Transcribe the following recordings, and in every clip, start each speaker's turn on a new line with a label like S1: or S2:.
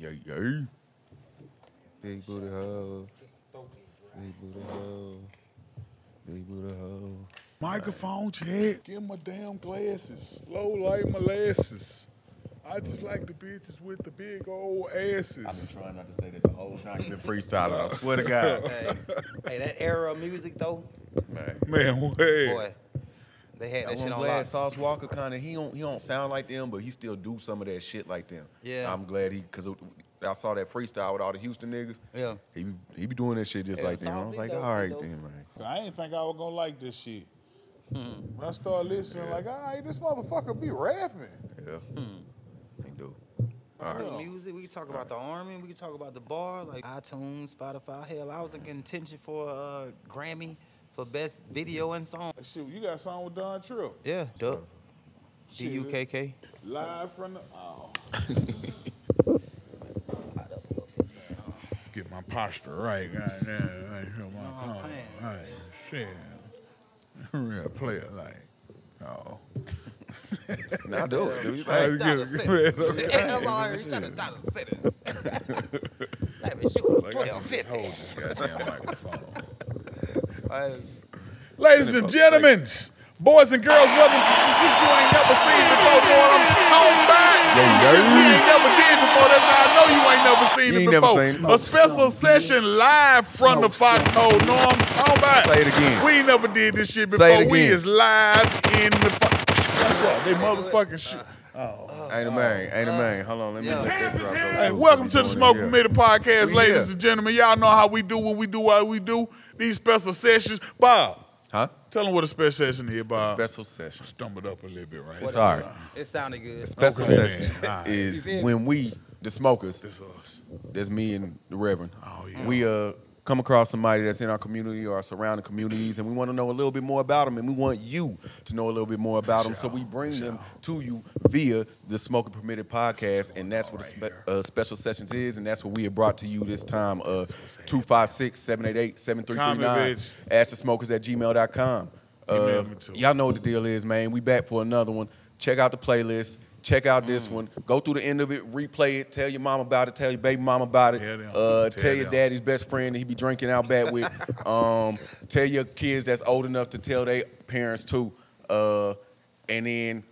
S1: Yeah, yeah. Big booty hoe. Big booty hoe. Big booty hoe.
S2: Microphone check. Give my damn glasses. Slow like molasses. I just like the bitches with the big old asses.
S1: I've been
S2: asses.
S1: trying not to say that the whole time you've been freestyling. I swear to God.
S3: Hey, hey, that era of music though,
S1: Man.
S2: Man, wait.
S3: boy, they had that
S1: I'm
S3: shit on
S1: glad
S3: lock.
S1: Sauce Walka kind of he don't he don't sound like them, but he still do some of that shit like them.
S3: Yeah.
S1: I'm glad he because I saw that freestyle with all the Houston niggas.
S3: Yeah.
S1: He be, he be doing that shit just
S3: Yeah,
S1: like them. I was like,
S3: dope,
S1: all
S3: dope.
S1: then, man.
S2: I ain't think I was gonna like this shit.
S3: Hmm.
S2: When I started listening, like, all right, this motherfucker be rapping.
S1: Yeah.
S3: Hmm.
S1: He do.
S3: All music. We can talk about the army. We can talk about the bar, like iTunes, Spotify. Hell, I was in contention for a Grammy for best video and song.
S2: Shit, you got a song with Don Trill.
S3: Yeah, Duck. D
S2: Shit.
S3: U K K.
S2: Live from the. Oh. Get my posture right. God damn. Right, feel my
S3: what I'm saying?
S2: Right, shit. Real player like. Oh.
S1: Now do it. Do you
S2: Hey,
S1: think?
S2: get- get-
S3: That's all I heard. Trying to dollar cities. Let me shoot
S2: Like, I
S3: twelve
S2: should just
S3: fifty.
S2: hold this goddamn microphone.
S3: Hey,
S2: Ladies and gentlemen, boys and girls, welcome to some shit you ain't never seen before. Know what I'm talking about?
S1: Yeah,
S2: Shit
S1: yeah.
S2: we ain't never did before. That's how I know you ain't never seen
S1: You
S2: it before.
S1: seen.
S2: A special session live from the foxhole. No, I'm talking about?
S1: Say it again.
S2: We ain't never did this shit
S1: Say
S2: before.
S1: it
S2: We is live in the. Fu- Watch they motherfucking shit.
S1: Ain't a man. Ain't a man. Hold on. Let me
S3: Yeah.
S1: let that drop.
S2: Hey, welcome to the Smoke
S1: it, yeah.
S2: Permitted Podcast,
S1: We
S2: ladies
S1: here.
S2: and gentlemen. Y'all know how we do when we do what we do. These special sessions. Bob,
S1: Huh?
S2: tell them what a special session is, Bob.
S1: Special session.
S2: Stumbled up a little bit, right?
S1: Sorry.
S3: it sounded good.
S1: Special
S2: Okay,
S1: session
S2: then. All right.
S1: is
S3: You feel me?
S1: when we, the smokers,
S2: This us.
S1: that's me and the Reverend.
S2: Oh, yeah.
S1: We uh come across somebody that's in our community or our surrounding communities, and we want to know a little bit more about them, and we want you to know a little bit more about them. So we bring them to you via the Smoking Permitted podcast, and that's what the spe- uh, special sessions is, and that's what we have brought to you this time. Uh, 256-788-7339. Ask the smokers at gmail.com. Uh, y'all know what the deal is, man. We back for another one. Check out the playlist. Check out this
S2: Mm.
S1: one. Go through the end of it. Replay it. Tell your mom about it. Tell your baby mom about it.
S2: Tell them.
S1: Uh,
S2: Tell
S1: tell your
S2: them.
S1: daddy's best friend that he be drinking out bad with. um, tell your kids that's old enough to tell their parents too. Uh, and then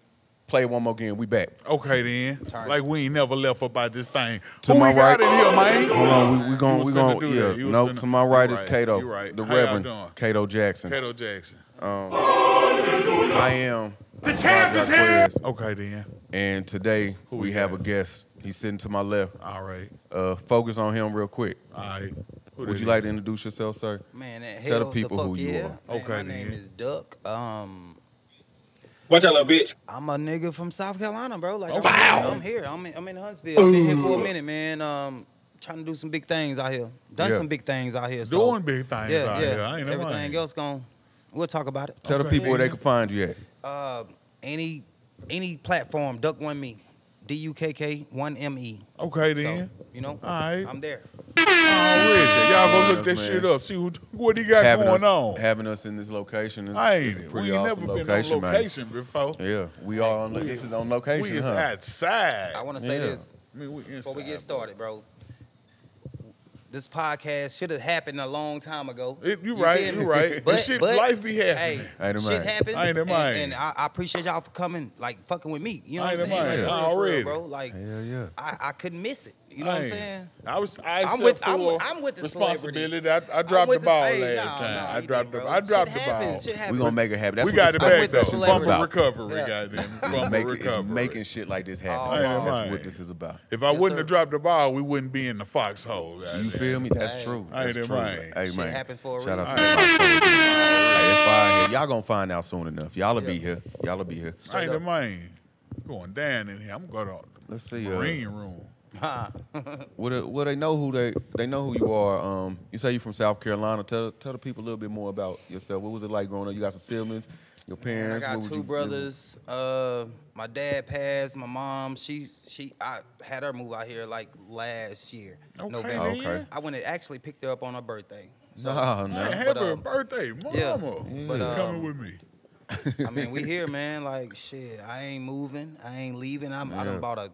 S1: play one more game. We back.
S2: Okay then.
S3: Turn.
S2: Like we ain't never left about this thing.
S1: To
S2: Who
S1: my
S2: we got
S1: right-
S2: in here, man?
S1: Hold on, we, we going
S2: was
S1: we
S2: finna
S1: going
S2: do
S1: yeah.
S2: that. You was
S1: No, to my right is
S2: right.
S1: Kato,
S2: right.
S1: the
S2: How
S1: Reverend
S2: doing?
S1: Kato Jackson.
S2: Kato Jackson.
S1: I am the champ is here.
S2: Okay then.
S1: And today
S2: Who
S1: we
S2: we
S1: have
S2: got?
S1: a guest. He's sitting to my left.
S2: All right.
S1: Uh, focus on him real quick.
S2: All right. Who
S1: Would you like to introduce yourself, sir?
S3: Man, that
S1: Tell the
S3: hell,
S1: people
S3: fuck
S1: who you
S3: yeah.
S1: are.
S3: Man,
S2: Okay,
S3: my name is Duck. Um,
S4: Watch out, little bitch.
S3: I'm a nigga from South Carolina, bro. Like, I'm, I'm here. I'm in, I'm in Huntsville. I've been here for a minute, man. Um, trying to do some big things out here. Done
S1: Yeah.
S3: some big things out here. So,
S2: Doing big things
S3: yeah,
S2: out
S3: yeah.
S2: here. I ain't
S3: Everything
S2: mind.
S3: else going. We'll talk about it.
S1: Tell the
S2: Okay,
S1: people where they can find you at.
S3: Uh, any any platform, Duck One Me, D U K K One M E.
S2: Okay
S3: So
S2: then.
S3: you know,
S2: All right.
S3: I'm there.
S2: Already. Y'all go look
S1: us,
S2: that
S1: man.
S2: shit up. See who, what he got
S1: having
S2: going
S1: us,
S2: on.
S1: having us in this location is,
S2: I
S1: is a
S2: ain't.
S1: pretty
S2: We ain't
S1: awesome
S2: never been
S1: location, man.
S2: before.
S1: Yeah, we are on. lo- This is on location.
S2: We is
S1: huh?
S2: outside.
S3: I want to say
S1: Yeah.
S3: this
S2: I mean, we
S3: before we get started, bro. This podcast should have happened a long time ago.
S2: It- you right, you right. But shit, life be happening.
S3: Hey,
S1: Ain't it,
S3: shit
S1: man?
S3: happens,
S2: Ain't it,
S3: and,
S2: man?
S3: and I, I appreciate y'all for coming, like fucking with me. You know
S2: Ain't
S3: what I'm
S2: it,
S3: saying?
S2: man?
S3: Like, for real,
S2: Already.
S3: real, bro. Like,
S1: Hell yeah.
S3: I, I couldn't miss it. You know what I'm saying?
S2: I was. I
S3: I'm
S2: accept
S3: with- I'm-
S2: full
S3: I'm with the
S2: responsibility. I, I dropped the
S3: with this-
S2: ball
S3: hey,
S2: last
S3: nah,
S2: time.
S3: nah,
S2: I dropped the. I dropped
S3: Shit
S2: the ball.
S3: happens, shit
S1: We
S3: happens.
S1: gonna make it happen. That's
S2: we
S1: what
S2: got it back though.
S1: podcast is
S2: Fumble
S3: celebrities.
S1: about.
S2: recovery,
S3: Yeah.
S2: goddamn.
S1: It's make-
S2: recovery.
S1: making shit like this happen.
S3: Oh,
S1: That's,
S2: man.
S1: that's what this is about.
S2: If I
S3: Yes,
S2: wouldn't
S3: sir.
S2: have dropped the ball, we wouldn't be in the foxhole.
S1: You feel me? That's
S3: Hey.
S1: true.
S2: Ain't
S1: That's
S2: it,
S1: true.
S2: man?
S1: Hey
S3: Shit
S1: man,
S3: happens for a reason.
S1: shout out to the Hey, it's fine here. Y'all gonna find out soon enough. Y'all'll be here. Y'all'll be here.
S2: I ain't the man. Going down in here. I'm going to
S1: Let's see. Uh,
S2: Marine room.
S1: Well, they, well, they know who they they know who you are. Um, you say you're from South Carolina. Tell tell the people a little bit more about yourself. What was it like growing up? You got some siblings, your
S3: Man, I got two
S1: you-
S3: brothers. Uh, my dad passed. My mom, she she I had her move out here like last year,
S2: Okay,
S3: November.
S2: then.
S1: Okay.
S3: I went and actually picked her up on her birthday. So,
S1: Nah,
S2: Hey,
S1: nah.
S2: happy
S3: um,
S2: birthday,
S3: yeah,
S2: mama.
S3: but, um,
S2: coming with me.
S3: I mean, we here, man. Like shit, I ain't moving. I ain't leaving. I'm, I
S1: Yeah.
S3: done bought a.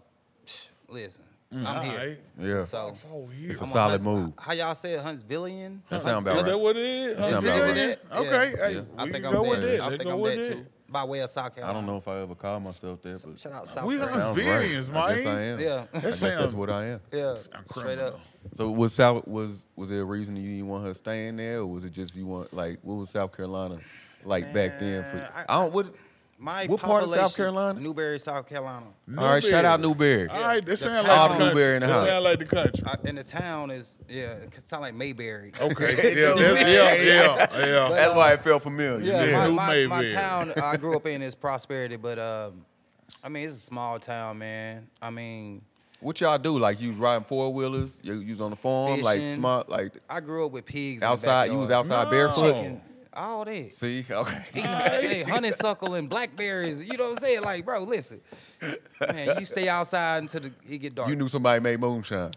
S3: Listen, Mm. I'm here.
S2: Alright.
S1: Yeah.
S3: So
S2: yeah.
S1: It's a
S3: I'm
S1: solid
S3: Hunts-
S1: move.
S3: How y'all say it, Huntsvillian?
S1: That sound about
S2: Is that what it is?
S1: sound
S2: Huh?
S1: about right.
S2: Yeah.
S3: Yeah.
S2: Okay, hey,
S1: Yeah.
S3: I think I'm
S2: go with
S3: there.
S2: that.
S3: I think I'm
S2: with
S3: there
S2: that.
S3: too. By way of South Carolina.
S1: I don't know if I ever called myself that, but
S3: Shout out South
S2: We
S3: Carolina.
S1: sounds right.
S2: Huntsvillians,
S1: I guess I am.
S3: Yeah.
S1: I
S3: That
S1: guess
S2: sounds-
S1: that's what I am.
S3: Yeah. Straight up.
S1: So was South was was there a reason you didn't want her staying there, or was it just you want like what was South Carolina like back then? For
S3: I-
S1: I, don't what.
S3: My
S1: What part of South Carolina?
S3: Newberry, South Carolina.
S1: All right, shout out Newberry.
S2: All right, that
S3: The
S2: sound
S3: town-
S2: like
S3: All
S2: the
S3: the
S2: country.
S1: Newberry in the
S2: That
S1: house.
S2: sound like the country.
S3: I, and the town is yeah, it sound like Mayberry.
S2: Okay, yeah, that's, yeah, yeah, yeah.
S1: That's why it felt familiar.
S3: Yeah,
S2: Yeah.
S3: my,
S2: New
S3: my, my town I grew up in is Prosperity, but um, I mean it's a small town, man. I mean,
S1: What y'all do? Like you was riding four wheelers? You, you was on the farm, like smart, like
S3: I grew up with pigs. in the
S1: outside. You was outside
S2: No.
S1: barefoot.
S3: chicken, all that.
S1: See, okay.
S3: Eating hey, honeysuckle and blackberries. You know what I'm saying? Like, bro, listen, man, you stay outside until the, it get dark.
S1: You knew somebody made moonshine.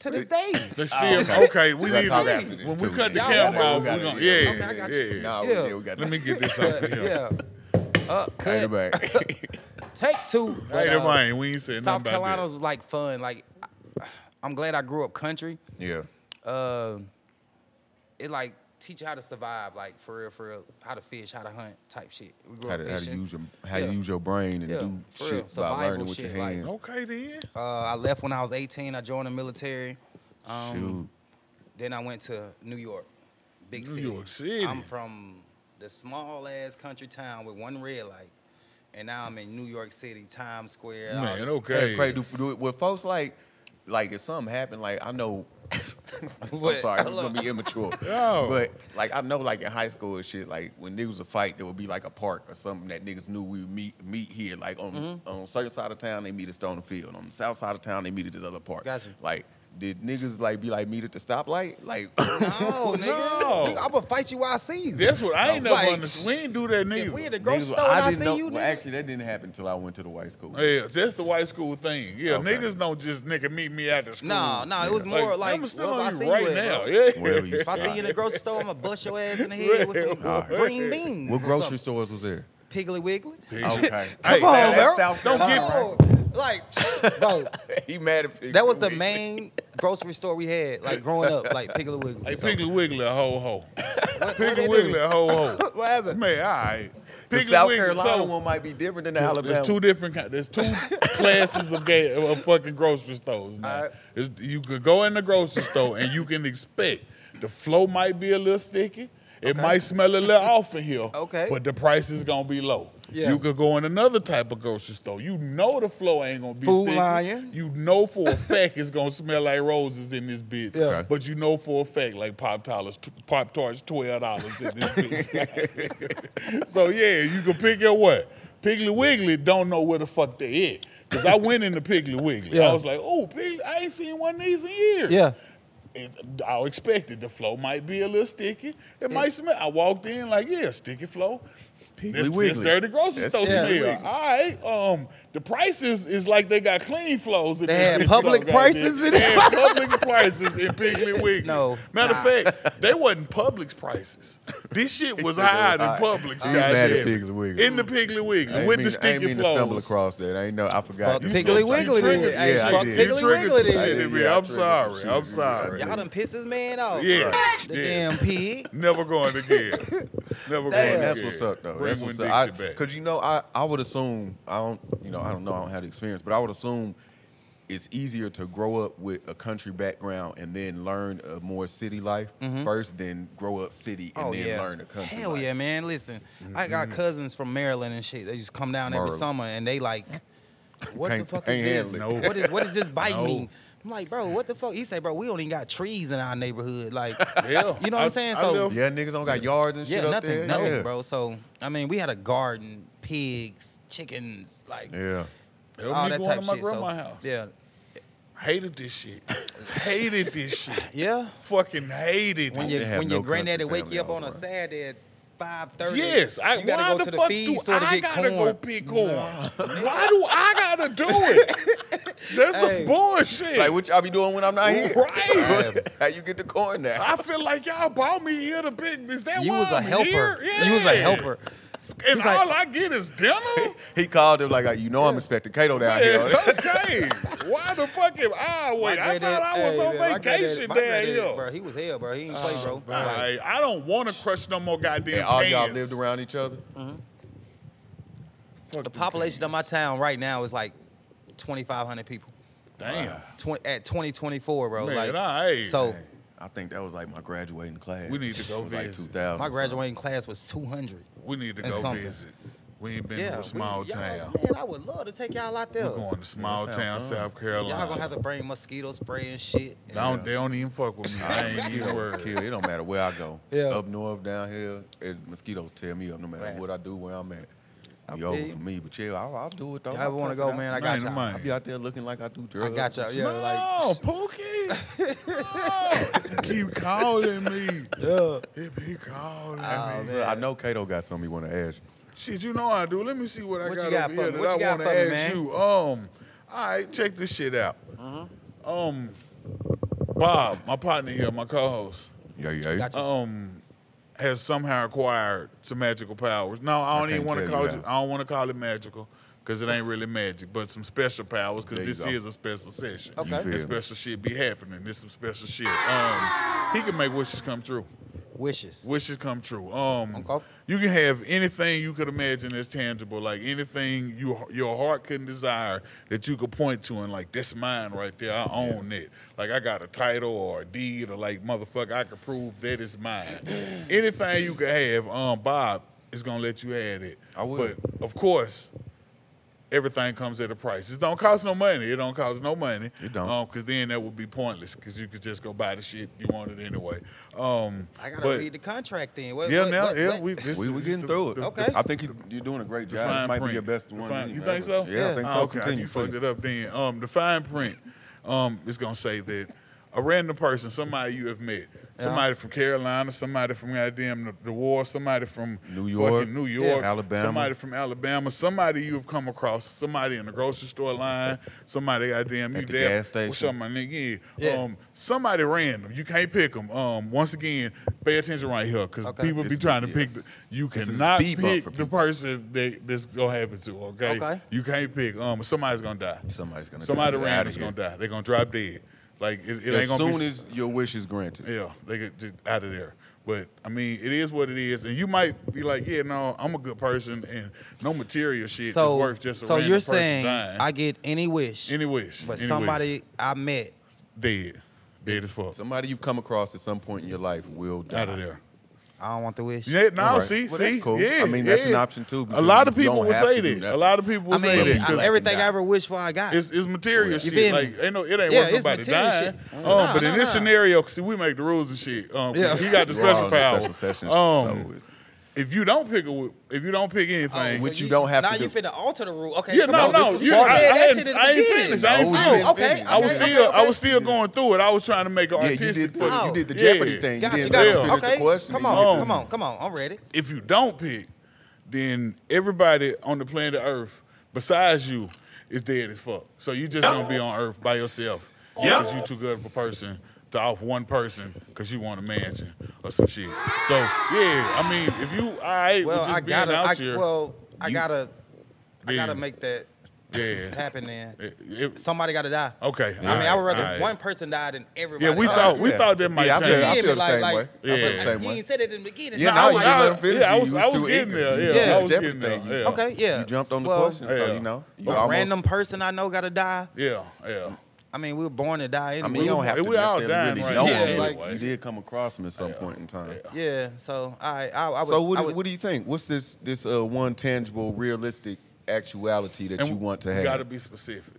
S3: to this day.
S2: Let's still, okay, we
S1: gotta
S2: need
S1: talk
S2: to,
S1: after this,
S2: when we cut the camera
S3: Y'all
S2: off, we
S1: some?
S2: gonna, yeah,
S3: Okay, I got you.
S2: yeah.
S1: Nah,
S3: Yeah.
S1: we, we got
S2: Let me get this off of here.
S3: yeah. Uh,
S1: Ain't
S3: cut.
S1: back.
S3: Take two. But,
S2: Hey,
S3: uh,
S2: that we ain't said
S3: South
S2: nothing about
S3: Carolina
S2: that.
S3: was like fun. Like, I- I'm glad I grew up country.
S1: yeah.
S3: Uh, it like teach you how to survive, like for real, for real, how to fish, how to hunt, type shit. We grew
S1: How
S3: up
S1: to, how to use your how
S3: Yeah.
S1: you use your brain and
S3: Yeah,
S1: do
S3: for real.
S1: shit about
S3: Survival
S1: learning with your
S3: shit, like-
S1: hands.
S2: Okay, then.
S3: Uh, I left when I was 18. I joined the military. Um,
S1: Shoot.
S3: Then I went to New York, big
S2: New
S3: city.
S2: York City.
S3: I'm from the small ass country town with one red light, and now I'm in New York City, Times Square.
S2: Man, okay.
S1: Hey, Craig, do, do it with folks like, like if something happened, like I know. I'm sorry, this is gonna be immature.
S2: Yo.
S1: But like I know, like in high school and shit, like when niggas would fight, there would be like a park or something that niggas knew we would meet meet here. Like on
S3: Mm-hmm.
S1: on a certain side of town, they meet at Stone Field. On the south side of town, they meet at this other park.
S3: Gotcha.
S1: Like, did niggas like be like meet at the stoplight? Like,
S3: No, nigga.
S2: No.
S3: I'm gonna fight you while I see you.
S2: That's what I ain't never
S3: Like,
S2: understood. We ain't do that neither.
S3: if we in the
S1: niggas-
S3: grocery store and I,
S1: didn't
S3: see
S1: know,
S3: you,
S1: well,
S3: nigga,
S1: actually, that didn't happen until I went to the white school.
S2: Yeah, that's the white school thing. Yeah,
S1: Okay.
S2: niggas don't just nigga meet me at the school.
S3: No, no, it was more like,
S2: I'm still
S3: well, if I see
S2: you right
S3: you
S2: now.
S3: bro.
S2: Yeah.
S1: You
S3: if I see you in the grocery store, I'm gonna bust your ass in the head with some
S2: Alright.
S3: green beans.
S1: What grocery
S3: something.
S1: stores was there?
S3: Piggly Wiggly.
S1: Okay.
S2: Hey,
S3: Come on,
S2: that's
S3: bro.
S1: South
S2: Don't
S1: Carolina,
S2: get-
S1: right?
S3: Like, bro,
S1: he mad at
S3: that was the main grocery store we had, like growing up, like Piggly Wiggly.
S2: Hey,
S3: So,
S2: Piggly Wiggly a ho ho.
S3: what, what
S2: Piggly? Wiggly a ho ho.
S3: What happened?
S2: Man, all right.
S1: The South
S2: Wiggly.
S1: Carolina
S2: so,
S1: one might be different than the Alabama.
S2: There's two different kind. There's two classes of gay of fucking grocery stores now.
S3: Alright.
S2: It's- you could go in the grocery store and you can expect the flow might be a little sticky. It might smell a little off in here.
S3: Okay.
S2: But the price is gonna be low.
S3: Yeah.
S2: You could go in another type of grocery store. You know the flow ain't gonna be
S3: Food
S2: sticky.
S3: Lion.
S2: You know for a fact it's gonna smell like roses in this bitch.
S3: Yeah. Okay.
S2: But you know for a fact like Pop Tarts, Pop Tarts twelve dollars in this bitch. so yeah, you can pick your what. Piggly Wiggly don't know where the fuck they at. Cause I went into Piggly Wiggly.
S3: Yeah.
S2: I was like, oh, Piggly, I ain't seen one of these in years.
S3: Yeah.
S2: It, I expected the flow might be a little sticky. It might smell. I walked in like, yeah, sticky flow.
S1: Piggly
S2: This, this
S1: Wiggly.
S2: dirty grocery
S1: That's
S2: store
S1: Piggly
S2: smell. All right. Um, the prices is like they got clean flows. In
S3: They had Publix
S2: though,
S3: prices
S2: goddamn.
S3: in
S2: They
S3: it?
S2: had Publix prices in Piggly Wiggly.
S3: No,
S2: Matter
S3: nah.
S2: of fact, they wasn't Publix prices. This shit was higher than
S1: high.
S2: Publix.
S1: He was mad at. Piggly Wiggly.
S2: In the Piggly
S1: I
S2: Wiggly with
S1: mean,
S2: the
S1: I ain't
S2: sticky
S1: mean to stumble across that. I ain't know. I forgot.
S3: Fuck
S1: You
S3: Piggly Wiggly
S2: triggered-
S1: yeah, I
S3: fuck
S1: did.
S3: Piggly
S2: You triggered
S3: Wiggly
S2: some
S3: then.
S2: shit in me.
S1: Yeah, I
S2: I'm sorry. I'm sorry.
S3: Y'all done pissed this man off.
S2: Yes,
S3: The
S2: yes.
S3: damn pig.
S2: Never going again.
S3: Damn.
S2: Never going again.
S1: That's what's up, though. That's what's
S2: Dixie
S1: up. Because you know, I, I would assume I don't, you know, I don't know, I don't have the experience, but I would assume it's easier to grow up with a country background and then learn a more city life mm-hmm. first, than grow up city and
S3: Oh
S1: then
S3: yeah.
S1: learn a country.
S3: Hell
S1: life.
S3: yeah, man. Listen, I got mm-hmm. cousins from Maryland and shit. They just come down every summer and they like, what the
S1: Can't-
S3: fuck is this?
S1: handle
S2: it.
S3: What is what does this bite
S2: No.
S3: mean? I'm like, bro, what the fuck? He say, bro, we don't even got trees in our neighborhood. Like,
S2: Yeah.
S3: you know what
S2: I-
S3: I'm saying? So
S2: live-
S1: Yeah, niggas don't got yards and
S3: yeah,
S1: shit up
S3: nothing,
S1: there.
S3: nothing,
S1: yeah.
S3: bro. So I mean, we had a garden, pigs, chickens, like
S1: Yeah.
S2: Help
S3: all that type of shit. So,
S2: house.
S3: yeah,
S2: Hated this shit. hated this shit.
S3: yeah.
S2: Fucking hated
S3: When
S2: it.
S3: you
S1: They have
S3: when
S1: no
S3: your granddaddy wake you up on a. Saturday at five thirty.
S2: Yes, I,
S3: you gotta
S2: why
S3: go
S2: the
S3: to the
S2: fuck
S3: feed store to
S2: I
S3: get
S2: gotta
S3: corn.
S2: go pick corn? why do I gotta do it? That's
S3: Hey.
S2: some bullshit.
S1: Like what y'all be doing when I'm not here?
S2: Right.
S1: How you get the corn now?
S2: I feel like y'all bought me here to pick. Is that
S3: You
S2: why
S3: was a
S2: I'm
S3: helper.
S2: here?
S3: You was a
S2: Yeah.
S3: helper.
S2: And
S3: like-
S2: all I get is dinner.
S1: He called him like, uh, you know, I'm expecting Kato down
S2: Man,
S1: here.
S2: okay. Why the fuck am I wait? I thought I was on vacation down here.
S3: bro. He was hell, bro. He ain't play, bro.
S2: Oh, all right, I don't want to crush no more goddamn
S1: And all y'all lived around each other. Mm-hmm.
S2: Fuck
S3: The
S2: them
S3: population of my town right now is like 2,500 people.
S2: Damn.
S3: 20, at 2024, bro.
S2: Man,
S3: like,
S2: all right.
S3: so
S1: I think that was like my graduating class.
S2: We need to go
S1: It was like
S2: visit.
S1: 2000.
S3: my graduating class was 200.
S2: We need to
S3: and
S2: go
S3: something.
S2: visit. We ain't been
S3: Yeah,
S2: to a small
S3: we, y'all-
S2: town.
S3: Man, I would love to take y'all out there.
S2: We're going to small
S1: that
S2: town,
S1: fun.
S2: South Carolina.
S3: Y'all gonna have to bring mosquito spray and shit.
S2: They don't, uh, they don't even fuck with me. I ain't even
S1: Mosquitoes
S2: worried.
S1: kill. It don't matter where I go.
S3: Yeah.
S1: Up north, down here, it, mosquitoes tear me up no matter
S3: Right.
S1: what I do, where I'm at.
S3: I
S1: Be
S3: feel
S1: over
S3: you.
S1: for me, but yeah, I'll, I'll do it though.
S3: Y'all
S1: I'll
S3: want to go, man? I got
S2: the
S3: y'all.
S1: I'll be out there looking like I do drugs.
S3: I got y'all. Yeah,
S2: no,
S3: like
S2: Pookie. Keep calling me.
S3: yeah.
S2: He be calling
S3: Oh,
S2: me.
S1: So I know Kato got something he want to ask. you.
S2: Shit, you know I do. Let me see what I
S3: What
S2: got,
S3: you got
S2: over
S3: for
S2: here
S3: me?
S2: that
S3: What
S2: I want to ask
S3: man?
S2: you. Um, all right, check this shit out. Uh -huh. Um, Bob, my partner here, my co-host,
S1: Yeah, yeah.
S3: Got
S2: um, has somehow acquired some magical powers. No, I don't
S1: I
S2: even want to call it.
S1: that.
S2: I don't want to call it magical because it ain't really magic, but some special powers because this
S1: go.
S2: is a special session.
S3: Okay.
S1: You
S2: And special shit be happening. There's some special shit. Um, he can make wishes come true.
S3: Wishes.
S2: Wishes come true. Um,
S3: Okay.
S2: you can have anything you could imagine as tangible, like anything you your heart couldn't desire that you could point to and like that's mine right there. I own it. Like I got a title or a deed or like motherfucker, I can prove that is mine. anything you could have, um, Bob is gonna let you have it.
S1: I will.
S2: But of course. Everything comes at a price. It don't cost no money. It don't cost no money.
S1: It don't.
S2: Um, cause then that would be pointless. Cause you could just go buy the shit you wanted anyway. Um,
S3: I gotta
S2: but-
S3: read the contract then. What,
S2: yeah,
S3: what,
S2: now,
S3: what,
S2: yeah,
S3: what-
S2: we this
S1: We
S2: is
S1: we getting
S2: the-
S1: through it.
S2: the-
S3: Okay.
S1: I think you, you're doing a great job. This might
S2: print.
S1: be your best one.
S2: fine-
S1: you
S2: you think so?
S1: Yeah, I think
S2: Oh,
S1: so.
S2: okay,
S1: Continue,
S2: you fucked it up then. Um, the fine print um, is gonna say that a random person, somebody you have met, somebody from Carolina, somebody from goddamn the, the war, somebody from
S1: New York,
S2: fucking New York,
S1: Yeah. Alabama.
S2: somebody from Alabama, somebody you have come across, somebody in the grocery store line, somebody goddamn you
S1: At the
S2: there.
S1: gas station.
S2: What's up, my nigga?
S3: Yeah.
S2: Um, somebody random. You can't pick them. Um, once again, pay attention right here, because
S3: Okay.
S2: people
S1: This
S2: be trying to
S1: yeah.
S2: pick. The, you cannot pick the person that this gonna happen to. Okay.
S3: Okay.
S2: You can't pick. Um, somebody's gonna die.
S1: Somebody's gonna
S2: Somebody
S1: die. Get outta
S2: random's gonna die. They're gonna drop dead. Like it, it
S1: As
S2: ain't gonna
S1: soon
S2: be.
S1: as your wish is granted.
S2: yeah, they get out of there. But I mean, it is what it is, and you might be like, "Yeah, no, I'm a good person, and no material shit
S3: so,
S2: is worth just a
S3: so
S2: random
S3: you're saying
S2: dying."
S3: I get any wish,
S2: any wish,
S3: but
S2: any
S3: somebody
S2: wish.
S3: I met,
S2: dead, dead as fuck,
S1: Somebody you've come across at some point in your life will die.
S2: out of there.
S3: I don't want the wish.
S2: Yeah, no,
S1: All right.
S2: see,
S1: Well,
S2: see,
S1: that's cool.
S2: yeah,
S1: I mean, that's an option, too,
S2: A lot of people
S1: don't
S2: will say that. A lot of people will
S3: I
S2: say that.
S3: I-
S2: 'cause
S3: everything. I ever wished for, I got.
S2: It's, it's material
S1: You
S2: shit. Like ain't no, it ain't
S3: Yeah,
S2: worth
S3: it's
S2: nobody
S3: material
S2: dying.
S3: shit.
S2: Um,
S3: Nah,
S2: but
S3: nah,
S2: in this
S3: nah.
S2: scenario, see, we make the rules and shit. Um,
S3: Yeah.
S2: he got the special
S1: in the
S2: power. um,
S1: so it's-
S2: if you don't pick a, if you don't pick anything,
S3: Oh, so
S1: Which you don't have
S3: now
S1: to
S3: you
S1: do.
S3: finna alter the rule. Okay.
S2: yeah,
S3: come
S2: no, no,
S3: You
S2: you,
S3: said
S2: I, I,
S3: that
S2: ain't-
S3: shit in the
S2: I ain't finished. I ain't
S1: No,
S2: finished.
S3: Oh, okay.
S2: I was
S3: okay,
S2: still,
S3: okay,
S2: I was still going through it. I was trying to make it
S1: Yeah, you
S2: artistic
S1: did,
S2: for
S3: Oh.
S1: you did the
S2: Yeah.
S1: Jeopardy thing.
S3: Got
S1: you
S3: you,
S1: didn't
S3: got you.
S1: finish
S3: Okay.
S1: the question.
S3: Come on, come on, come on. I'm ready.
S2: if you don't pick, then everybody on the planet Earth besides you is dead as fuck. So you just gonna be on Earth by yourself. Because you too good of a person to off one person because you want a mansion or some shit. So yeah, I mean, if you all right
S3: Well,
S2: with just
S3: I gotta.
S2: out
S3: I,
S2: here,
S3: well, I
S2: you-
S3: gotta. I
S2: Yeah.
S3: gotta make that
S2: yeah,
S3: happen. Then
S2: It- it-
S3: somebody gotta die.
S2: okay.
S3: I mean, I would rather
S2: alright.
S3: one person die than everybody.
S2: Yeah, we
S3: die.
S2: thought we
S1: Yeah.
S2: thought that might
S1: Yeah, I
S2: change.
S1: feel, I
S3: You
S1: feel
S3: feel
S1: the same
S3: Like-
S1: way.
S3: like-
S1: I feel the same
S3: You
S1: way.
S3: ain't said it in the beginning.
S1: Yeah,
S3: so
S1: now
S3: I
S1: you
S3: was
S1: let
S3: like,
S1: him finish.
S2: Yeah, I was,
S1: was
S2: I was
S1: too
S2: getting there. Yeah,
S3: Yeah,
S2: I was
S1: Jeopardy
S2: getting there. Yeah.
S3: Okay, yeah.
S1: You jumped on the
S3: Well,
S1: question, so
S2: Yeah.
S1: you know. You
S3: A
S1: almost-
S3: random person I know gotta die.
S2: Yeah, yeah.
S3: I mean, we were born to die
S1: I mean, you don't have to
S2: We all
S1: necessarily
S2: dying
S1: really
S2: right
S1: know
S3: now.
S1: him.
S3: Yeah,
S1: like,
S2: like-
S1: you did come across him at some point in time.
S3: Yeah, so I, I, I would.
S1: So what,
S3: I
S1: do-
S3: would,
S1: what do you think? What's this this uh, one tangible, realistic actuality that
S2: And
S1: you want to
S2: we
S1: have?
S2: Gotta be specific.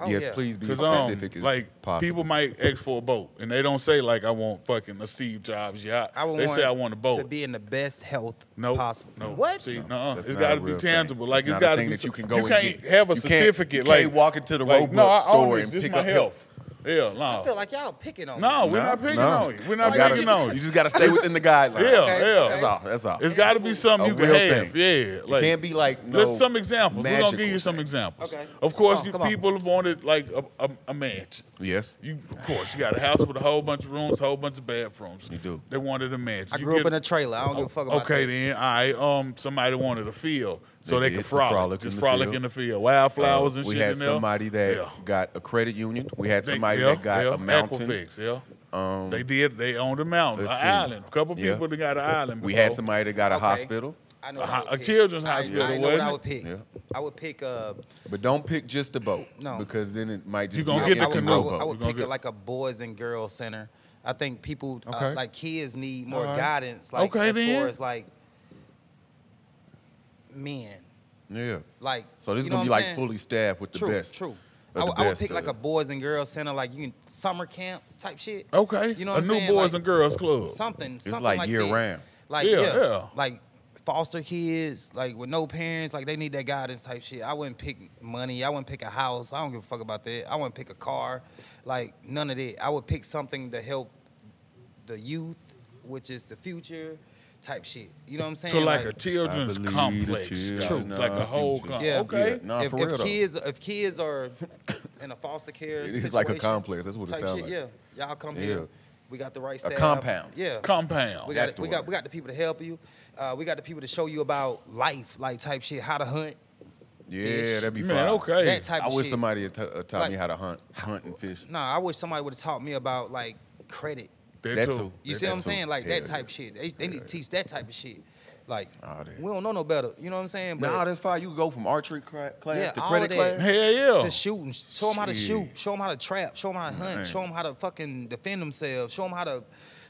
S3: Oh,
S1: yes,
S3: yeah.
S1: please be
S2: Because um,
S1: specific as
S2: like
S1: possible.
S2: people might ask for a boat, and they don't say like I want fucking a Steve Jobs yacht.
S3: I would
S2: they say I want a boat.
S3: to be in the best health
S2: no,
S3: possible.
S2: No,
S3: What?
S2: See, no,
S1: That's
S2: it's
S1: not
S2: got to be
S1: real thing.
S2: tangible. Like
S1: It's
S2: it's
S1: not a
S2: got to
S1: thing
S2: be.
S1: that you can
S2: some-
S1: go
S2: You
S1: and
S2: can't
S1: get.
S2: have a
S1: You can't-
S2: certificate.
S1: you
S2: like
S1: can't walk into the
S2: like,
S1: Roblox
S2: no, I
S1: store
S2: this.
S1: and pick
S2: my
S1: up
S2: health. Yeah, no.
S3: I feel like y'all picking on
S2: no,
S3: me.
S2: No, we're
S1: No,
S2: not picking
S1: no.
S2: on you. We're not
S1: You gotta-
S2: picking on
S1: You
S2: you.
S1: just got to stay within the guidelines.
S2: Yeah,
S3: Okay,
S2: yeah.
S1: That's all. That's all.
S2: It's got to be something
S1: A
S2: you can have.
S1: thing.
S2: Yeah, like
S1: can't be like no
S2: Let's some examples. We're gonna give you some examples.
S3: Okay.
S2: Of course,
S3: Come on,
S2: you
S3: come on.
S2: people have wanted like a, a, a match.
S1: Yes.
S2: You, of course, you got a house with a whole bunch of rooms, a whole bunch of bathrooms.
S1: You do.
S2: They wanted a mansion.
S3: I
S2: You
S3: grew up
S2: get-
S3: in a trailer. I don't give a fuck about
S2: Okay,
S3: that.
S2: then. All right. Um, somebody wanted a field so
S1: They
S2: they,
S1: did,
S2: could
S1: to
S2: frolic,
S1: frolic
S2: just
S1: in the
S2: frolic
S1: field.
S2: in the field, wildflowers
S1: Uh,
S2: and
S1: we
S2: shit
S1: had
S2: in there.
S1: somebody that
S2: Yeah.
S1: got a credit union. We had somebody
S2: yeah,
S1: that got
S2: yeah,
S1: a mountain.
S2: Equifax, yeah.
S1: Um,
S2: they did. They owned a mountain, an island. A couple
S1: Yeah.
S2: people that got an island.
S1: We had somebody that got a
S3: Okay.
S1: hospital.
S3: I know
S2: A
S3: what I
S2: ho-
S3: would
S2: a
S3: pick.
S2: children's
S3: I-
S2: hospital,
S3: I, know what I would pick.
S1: Yeah.
S3: I would pick uh
S1: But don't pick just the boat.
S3: No.
S1: Because then it might just
S2: You gonna
S1: be
S2: get
S1: an
S2: the
S3: I would,
S1: empty
S3: I
S2: canoe.
S3: would, I would pick
S2: get-
S3: it like a boys and girls center. I think people uh, like kids need more
S1: All right.
S3: guidance, like
S2: Okay,
S3: as
S2: then.
S3: far as like men.
S1: Yeah.
S3: Like
S1: So this is
S3: you know
S1: gonna be like
S3: saying?
S1: fully staffed with the
S3: true,
S1: best.
S3: True.
S1: of
S3: I would, I would
S1: best,
S3: pick like a boys and girls center, like you can summer camp type shit.
S2: Okay.
S3: You know
S2: a
S3: what I'm
S2: new
S3: saying?
S2: boys
S3: Like,
S2: and girls club.
S3: Something, something
S1: like
S3: like
S1: year
S3: that.
S1: round.
S3: Like
S2: Yeah,
S3: yeah,
S2: yeah.
S3: like foster kids, like with no parents, like they need that guidance type shit. I wouldn't pick money. I wouldn't pick a house. I don't give a fuck about that. I wouldn't pick a car. Like none of that. I would pick something to help the youth, which is the future type shit. You know what I'm saying?
S2: So like, a children's
S1: I believe the
S2: complex,
S1: children
S2: like
S1: are
S2: a whole
S1: future.
S2: com-
S3: Yeah.
S2: Okay.
S1: Yeah, nah,
S3: if,
S1: for
S3: if
S1: real though.
S3: kids if kids are in a foster care
S1: It is like a complex. That's what it
S3: type
S1: sound
S3: shit,
S1: like.
S3: Yeah, y'all come
S1: Yeah.
S3: here. We got the right staff.
S1: A compound.
S3: Yeah.
S2: Compound.
S3: We
S1: That's
S3: got
S1: the
S3: we got we got the people to help you. Uh, we got the people to show you about life, like type shit, how to hunt.
S1: Yeah,
S3: fish.
S1: that'd be
S2: Man,
S1: fine.
S2: okay.
S3: That type
S1: I
S3: of
S1: wish
S3: shit.
S1: somebody had t- uh, taught me how to hunt, hunt and fish.
S3: Nah, I wish somebody would have taught me about like credit.
S2: That,
S1: That
S2: too.
S1: too.
S3: You
S1: Yeah,
S3: see what I'm
S1: too.
S3: saying? Like
S1: Yeah,
S3: that
S1: yeah.
S3: type shit. They, they need to teach that type of shit. Like
S1: Oh,
S3: we don't know no better. You know what I'm saying? But
S1: Nah, that's fine. You can go from archery class
S3: Yeah,
S1: to
S3: all
S1: credit
S3: of that.
S1: class.
S2: Hell yeah.
S3: to shoot and show them how to
S1: Shit.
S3: shoot, show them how to trap, show them how to hunt,
S2: Man.
S3: show them how to fucking defend themselves, show them how to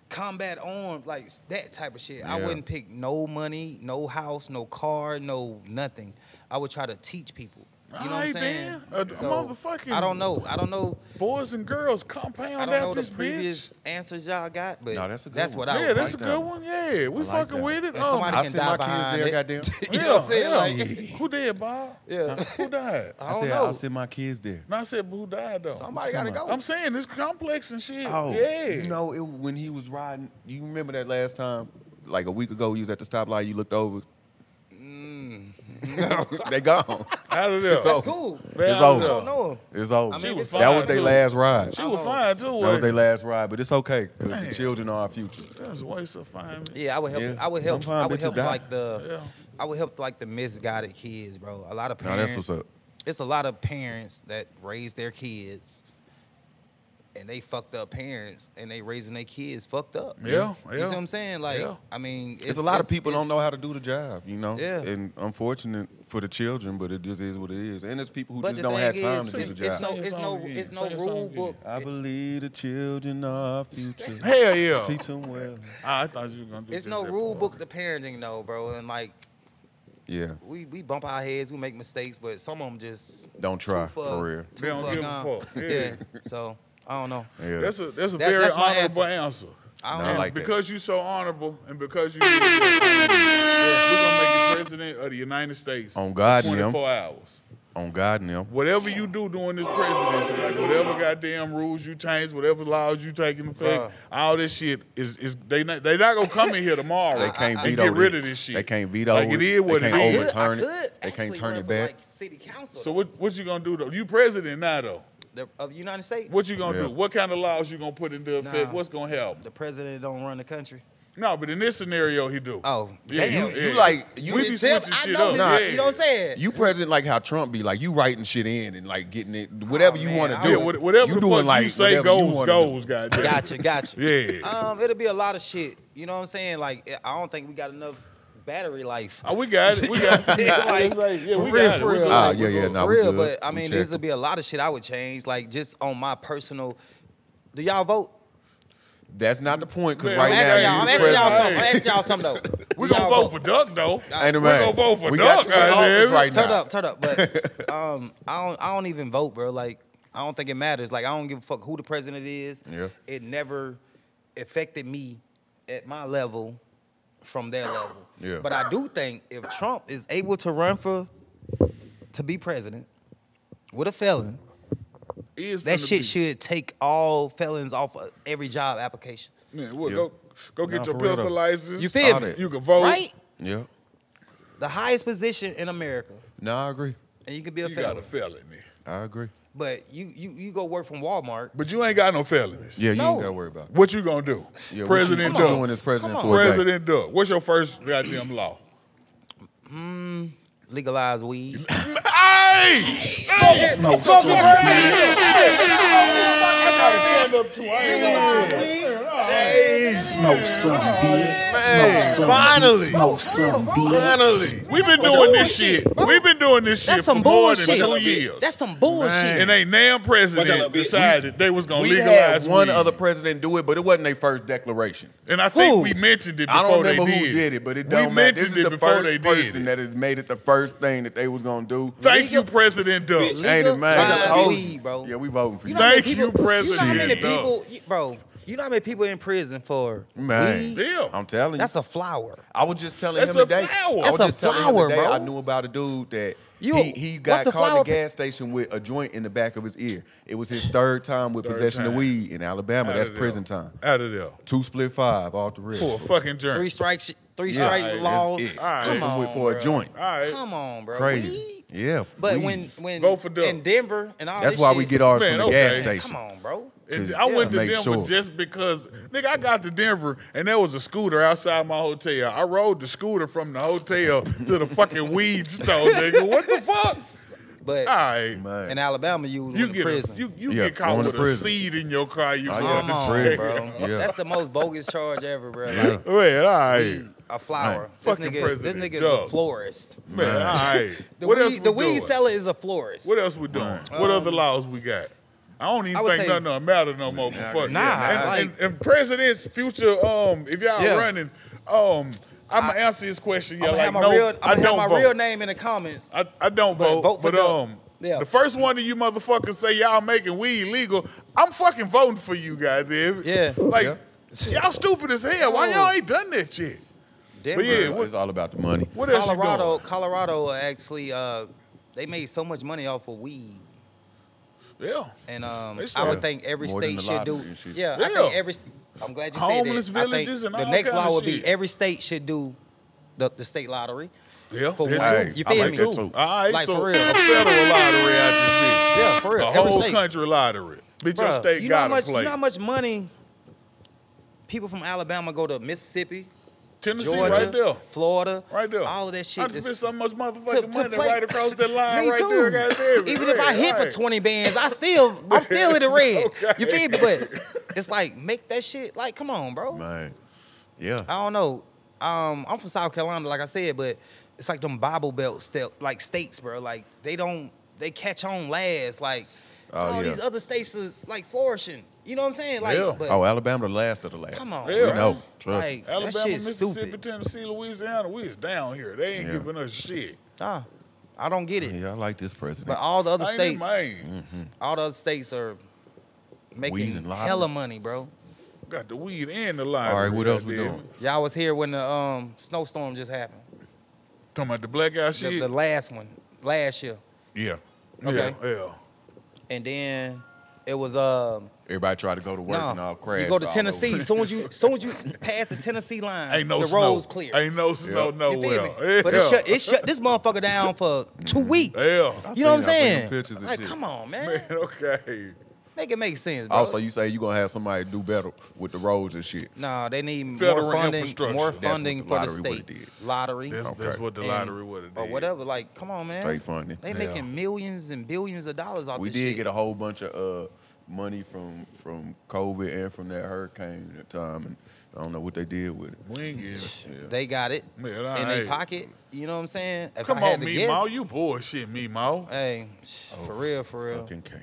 S3: combat arms, like that type of shit. I wouldn't pick no money, no house, no car, no nothing. I would try to teach people. You know what I'm saying?
S2: then. A motherfucking-
S3: I don't know. I don't know.
S2: Boys and girls
S3: I
S2: compound
S3: don't know
S2: this
S3: the previous
S2: bitch.
S3: answers y'all got, but
S1: Nah, that's a good
S3: that's
S1: one.
S3: what I
S2: Yeah, that's
S3: like.
S2: a good
S1: one.
S2: one. Yeah, we
S1: like
S2: fucking
S1: that
S2: with it.
S3: And
S2: Um,
S3: somebody
S1: I
S3: can
S1: send
S3: die
S1: my kids
S3: behind
S1: there,
S3: it.
S1: goddamn.
S3: you know what I'm saying?
S2: yeah.
S3: Like,
S2: who did, Bob?
S3: yeah.
S2: Who died?
S3: I
S1: I
S3: don't
S1: said
S3: know.
S1: I'll send my kids there.
S2: No, I said who died though.
S3: Somebody gotta go.
S2: I'm saying it's complex and shit.
S1: Oh,
S2: yeah.
S1: you know, it, when he was riding, you remember that last time, like a week ago, he was at the stoplight. You looked over. they gone.
S2: out of there.
S1: It's over.
S3: cool.
S2: They
S1: It's
S2: out
S1: over.
S2: of
S3: I don't
S2: there.
S3: know.
S1: It's over.
S3: I mean, She was
S1: that was their
S2: too.
S1: last ride.
S2: She was
S3: Oh.
S2: fine too.
S1: That was their last ride, but it's okay because the children are our future.
S2: That's a waste of fine.
S3: Yeah, I would help.
S1: Yeah.
S3: I would help.
S1: Sometimes
S3: I would
S1: bitches
S3: help
S1: die.
S3: like the.
S2: Yeah.
S3: I would help like the misguided kids, bro. A lot of
S1: Nah,
S3: parents.
S1: that's what's up.
S3: It's a lot of parents that raise their kids, and they fucked up parents, and they raising their kids fucked up.
S2: Yeah,
S3: You
S2: yeah.
S3: see what I'm saying? Like,
S2: Yeah.
S3: I mean,
S1: It's, a lot of people don't know how to do the job, you know.
S3: Yeah.
S1: And unfortunate for the children, but it just is what it is. And it's people who
S3: But
S1: just don't have time
S3: is,
S1: to do
S3: it's,
S1: the
S3: it's
S1: job.
S3: no,
S2: Say a
S3: it's no, it's no rule book.
S1: I believe the children are our future.
S2: Hell yeah.
S1: Teach them well.
S2: Ah, I thought you were gonna do
S3: It's no rule
S2: part.
S3: book to parenting, though, bro. And like,
S1: Yeah.
S3: we we bump our heads, we make mistakes, but some of them just
S1: Don't try
S3: too far-
S1: for real.
S3: too
S2: They don't
S3: far
S2: give a fuck. Yeah.
S3: Yeah. So I don't know.
S1: Yeah.
S2: That's a that's a
S3: That-
S2: very
S3: that's
S2: honorable answer.
S3: I don't
S1: Nah, I
S3: know.
S1: like that.
S2: because you're so honorable and because you, we're gonna make you president of the United States.
S1: On God,
S2: in
S1: Nim.
S2: 24 hours.
S1: On God and them.
S2: Whatever you do during this presidency, like whatever goddamn rules you change, whatever laws you take in effect,
S3: Bruh.
S2: all this shit is is they not they not gonna come in here tomorrow.
S1: They can't
S2: and
S1: veto
S2: get rid
S1: this.
S2: of this shit.
S1: They can't veto
S2: like
S1: it.
S2: it is what
S1: They can't
S2: is.
S1: overturn-
S3: I
S1: it.
S3: could
S1: They can't turn
S3: run
S1: it
S3: for,
S1: back.
S3: Like city council
S2: So what what you gonna do though? You president now though.
S3: The, of the United States.
S2: What you gonna
S1: Yeah.
S2: do? What kind of laws you gonna put into effect?
S3: Nah.
S2: What's gonna help?
S3: the president don't run the country.
S2: No, but in this scenario, he do.
S3: Oh,
S2: yeah,
S3: damn.
S2: yeah,
S1: You like- you
S2: we
S1: didn't
S2: be
S3: Tell-
S2: switching
S3: I
S2: shit
S3: know
S2: up.
S3: this.
S2: yeah.
S3: You know what I'm saying?
S1: You president like how Trump be like you writing shit in and like getting it whatever
S3: Oh,
S1: you want to do.
S2: what- whatever
S1: you
S2: the
S1: doing
S2: fuck
S1: like
S2: you say
S1: whatever you
S2: goes
S1: wanna
S2: goes, goddamn.
S3: Gotcha, gotcha.
S2: Yeah.
S3: Um, it'll be a lot of shit. You know what I'm saying? Like, I don't think we got enough battery life.
S2: Oh, we got it. We got it.
S3: Like,
S2: like, yeah,
S3: for
S2: we
S3: real,
S2: got it.
S3: for
S2: We
S3: real.
S2: good.
S1: Ah, yeah, yeah,
S2: good.
S1: nah,
S3: For real, but I mean,
S1: check.
S3: there's will be a lot of shit I would change. Like, just on my personal. Do y'all vote?
S1: That's not the point because
S2: Man,
S1: right
S3: I'm
S2: Hey,
S1: now
S3: y'all. I'm asking y'all something. I'm asking y'all something though.
S2: We
S3: Do
S2: gonna
S3: y'all
S2: vote for Duck though.
S1: Ain't a
S2: We
S1: man.
S2: gonna vote for
S1: we
S2: Duck,
S1: got you in
S2: goddamn.
S1: right
S3: Turn
S1: now.
S3: up, turn up. But um, I don't, I don't even vote, bro. Like, I don't think it matters. Like, I don't give a fuck who the president is.
S1: Yeah.
S3: It never affected me at my level from their level.
S1: Yeah.
S3: But I do think if Trump is able to run for to be president with a felon, that shit
S2: be-
S3: should take all felons off of every job application.
S2: Man, what,
S1: Yeah.
S2: go go get
S1: Nah,
S2: your
S1: for
S2: pistol license.
S3: You feel me?
S2: You can vote.
S3: Right?
S1: Yeah.
S3: The highest position in America,
S1: No, I agree.
S3: and you can be a felon.
S2: You got a
S3: felon.
S2: a felony.
S1: I agree.
S3: But you you you go work from Walmart.
S2: But you ain't got no felonies.
S1: Yeah, you
S3: No.
S1: ain't gotta worry about it.
S2: What you gonna do?
S1: Yeah,
S2: President
S1: you, what you doing as president
S3: Come
S1: for?
S2: President Duck. What's your first goddamn law?
S3: Mm, Legalize weed.
S2: Hey! Hey!
S5: Smoke some weed.
S2: I gotta stand up too. I ain't gonna Hey!
S5: Smoke some, bitch.
S1: Man,
S5: Smoke some.
S1: finally.
S5: Smoke some, bitch.
S1: Finally.
S2: We've been doing this shit. We've been doing this shit for
S3: some
S2: more than
S3: bullshit.
S2: two years.
S3: That's some bullshit.
S2: and a damn president
S4: out,
S2: decided they was gonna
S1: We
S2: legalize
S1: had one other president do it, but it wasn't their first declaration.
S2: and I think we mentioned it
S1: I don't remember who
S2: did.
S1: did it, but it
S2: we
S1: don't matter. This is the first person that has made it the first thing that they was gonna do.
S2: Thank you, President Duck.
S4: Bitch.
S1: Ain't it, man?
S3: Legalize weed, bro.
S1: Yeah, we voting for you.
S3: know
S2: Thank
S3: people-
S2: you, President
S3: You know how many people, you- bro? You know how many people in prison for
S1: Man,
S3: weed?
S2: Yeah.
S1: I'm telling you.
S3: That's a flower.
S1: I was just telling
S2: That's
S1: him
S2: a
S1: today.
S2: flower.
S1: I was
S3: That's a
S1: just telling
S3: flower,
S1: him today.
S3: bro.
S1: I knew about a dude that
S3: You-
S1: he, he got caught at
S3: flower-
S1: the gas station with a joint in the back of his ear. It was his third time with
S2: Third
S1: possession of weed in Alabama.
S2: Out
S1: That's
S2: of there.
S1: prison time.
S2: Out of there.
S1: Two split five off the rip.
S2: For a fucking
S3: Three strikes, three
S1: Yeah,
S3: strike
S2: that's
S3: law.
S1: it.
S2: All right.
S3: Come on,
S1: with- for a
S3: bro.
S1: joint.
S2: All right.
S3: Come on, bro.
S1: Crazy.
S3: Weed?
S1: Yeah.
S3: But
S1: weed.
S3: when when
S2: Vote for Duck.
S3: in Denver and all
S1: that's
S3: this
S1: why
S3: shit,
S1: we get ours
S2: Man,
S1: from the
S2: okay.
S1: gas station.
S3: Come on, bro.
S2: And
S1: 'Cause-
S2: I went
S1: to
S2: to
S1: make
S2: Denver
S1: sure.
S2: just because, nigga, I got to Denver and there was a scooter outside my hotel. I rode the scooter from the hotel to the fucking weed store, nigga. What the fuck?
S3: But
S2: All right.
S1: Man.
S3: in Alabama, you
S2: You get
S3: prison.
S2: A, you you
S1: Yeah,
S2: get caught with a
S1: prison.
S2: seed in your car. You
S1: Oh,
S2: going
S1: yeah,
S3: Come on, bro.
S1: Yeah.
S3: That's the most bogus charge ever, bro.
S1: Yeah.
S3: Like,
S2: Man, all right.
S3: weed, a flower.
S1: Right.
S3: This
S2: Fucking
S3: nigga, this
S2: President
S3: nigga is
S2: Duck.
S3: a florist.
S2: Man, all right.
S3: The
S2: what
S3: weed,
S2: else
S3: the
S2: we
S3: weed seller is a florist.
S2: What else we doing? what other laws we got? I don't even
S3: I
S2: think
S3: say-
S2: nothing will matter no more. but fuck
S3: Nah,
S2: yeah. and,
S3: like-
S2: and, and president's future, um, if y'all
S3: Yeah.
S2: running, um, I'm gonna answer this question. Yeah,
S3: I'm
S2: like
S3: have my
S2: no,
S3: real, I'm
S2: I
S3: gonna
S2: don't
S3: have my
S2: vote.
S3: real name in the comments.
S2: I, I don't vote,
S3: vote for
S2: but
S3: Duck.
S2: um,
S3: Yeah.
S2: the first one of you motherfuckers say y'all making weed legal, I'm fucking voting for you, goddamn.
S3: Yeah.
S2: like y'all stupid as hell. Why y'all ain't done that shit?
S3: Denver,
S2: yeah,
S1: It's all about the money.
S2: What else you
S3: Colorado,
S2: doing?
S3: Colorado actually, uh, they made so much money off of weed.
S2: Yeah,
S3: And um, I would think every
S1: more
S3: state should do.
S1: lottery and shit.
S3: Yeah, I think every. I'm glad you said
S2: Homeless
S3: that. I think
S2: villages and
S3: the
S2: all
S3: next
S2: kinda
S3: law would
S2: shit.
S3: be every state should do the, the state lottery.
S2: yeah.
S3: For
S2: that
S3: one.
S2: too.
S1: Hey,
S3: You
S1: I like
S3: me?
S1: that too.
S2: All right,
S3: Like,
S2: so
S3: for real.
S2: a federal lottery out this bitch.
S3: Yeah, for real.
S2: A
S3: Every
S2: whole
S3: state.
S2: country lottery. Bitch, your state
S3: you know how
S2: gotta
S3: much,
S2: play.
S3: You know how much money people from Alabama go to Mississippi,
S2: Tennessee
S3: Georgia,
S2: right there.
S3: Florida,
S2: Right there.
S3: all of that shit.
S2: I just
S3: is-
S2: spent so much
S3: to-
S2: motherfucking
S3: to
S2: money
S3: play-
S2: right across that line
S3: Me
S2: right
S3: too.
S2: there, goddamn.
S3: Even if I hit
S2: right.
S3: for 20 bands, I still, I'm still in the red. You feel me? But it's like, make that shit, like, come on, bro.
S1: Man. Yeah.
S3: I don't know. Um, I'm from South Carolina, like I said, but it's like them Bible Belt step, like states, bro. Like they don't, they catch on last. Like
S1: Oh,
S3: all
S1: yeah.
S3: these other states are like flourishing. You know what I'm saying? Like,
S2: Yeah.
S3: but
S1: Oh, Alabama the last of the last.
S3: come on,
S2: Yeah.
S3: bro.
S2: We
S1: know. Trust.
S3: Like
S2: Alabama,
S3: that shit's
S2: Mississippi,
S3: stupid.
S2: Tennessee, Louisiana, we is down here. They ain't
S1: Yeah.
S2: giving us shit.
S3: Nah, I don't get it.
S1: Yeah, I like this president.
S3: But all the other
S2: Ain't it,
S3: states,
S2: man?
S3: all the other states are making hella money, bro.
S2: Got the weed and the line.
S1: All right, what else we doing?
S3: Y'all was here when the um, snowstorm just happened.
S2: Talking about the blackout
S3: The,
S2: shit?
S3: the last one, last year.
S1: yeah.
S3: okay.
S2: Yeah, yeah.
S3: And then it was um
S1: Everybody try to go to work and all
S3: no,
S1: crash.
S3: you go to Tennessee.
S1: over.
S3: soon as you soon as you pass the Tennessee line,
S2: Ain't no
S3: the
S2: snow.
S3: road's clear.
S2: Ain't no snow
S1: Yeah.
S2: nowhere.
S3: me? But it shut, it shut this motherfucker down for two weeks.
S2: Yeah.
S3: You know what I'm
S1: seen- I seen them
S3: saying?
S1: and
S3: Like,
S1: shit.
S3: come on, man.
S2: Man, okay.
S3: Make it make sense, bro.
S1: Also, you say you're gonna have somebody do better with the roads and shit.
S3: Nah, they need
S2: Federal
S3: more funding, more funding
S1: the
S3: for the state. Lottery.
S2: That's, that's what the lottery would have did.
S3: Or whatever. Like, come on, man.
S1: Straight funding.
S3: They
S2: Yeah.
S3: making millions and billions of dollars off
S1: We
S3: this
S1: did
S3: shit.
S1: get a whole bunch of uh, money from from COVID and from that hurricane at the time, and I don't know what they did with it.
S2: We ain't it.
S1: Yeah.
S3: They got it
S2: Man,
S3: in
S2: all
S3: their pocket. You know what I'm saying? If
S2: Come
S3: I had
S2: on, me,
S3: guess,
S2: Mo. You bullshit, me, Mo.
S3: Hey, for real, for real.
S1: Fucking cake.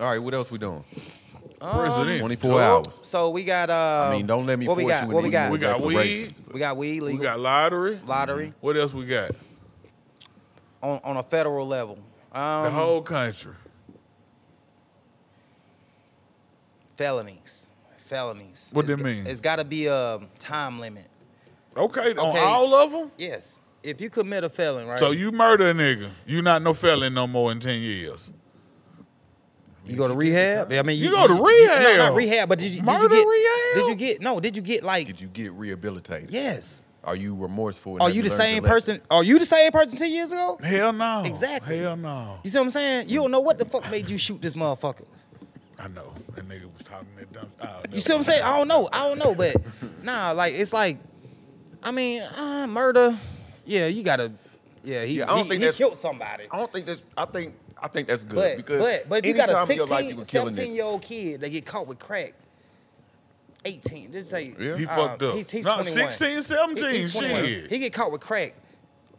S1: All right, what else we doing?
S2: President.
S1: 24 hours.
S3: So we got. Uh,
S1: I mean, don't let me
S3: what we
S1: force
S3: got?
S1: you
S3: What we got?
S2: We got
S1: declarations,
S3: We got weed
S2: We got lottery.
S3: lottery
S2: What else we got?
S3: on, on a federal level. Um,
S2: The whole country.
S3: Felonies, felonies.
S2: What
S3: It's
S2: that
S3: g-
S2: mean?
S3: It's got to be a um, time limit.
S2: Okay, on all of them?
S3: Yes, if you commit a felon, right?
S2: So you murder a nigga, you not no felon no more in 10 years.
S3: You go to rehab. I mean,
S2: You go to rehab.
S3: No, not rehab. But did you, did you get?
S2: rehab?
S3: Did you get? No. Did you get like?
S1: Did you get rehabilitated?
S3: Yes.
S1: Are you remorseful? and
S3: Are you the
S1: learned your
S3: same
S1: lesson?
S3: person? Are you the same person ten years ago?
S2: Hell no.
S3: Exactly.
S2: Hell no.
S3: You see what I'm saying? You don't know what the fuck made you shoot this motherfucker.
S2: I know. That nigga was talking that dumb. Oh,
S3: You see what I'm saying? I don't know. I don't know, but nah, like it's like, I mean, uh, murder. Yeah, you gotta. Yeah, he,
S1: Yeah, I don't
S3: he,
S1: think
S3: he
S1: that's-
S3: killed somebody.
S1: I don't think that's. I think. I think that's good
S3: But
S1: because
S3: but but if you got a
S1: anytime in your life
S3: 16,
S1: you was killing
S3: 17
S1: it.
S3: year old kid that get caught with crack, 18, just say
S1: Yeah.
S2: He
S3: uh,
S2: fucked up.
S3: he- he's
S2: no,
S3: 21.
S2: 16, 17,
S3: He- he's 21.
S2: shit.
S3: He get caught with crack.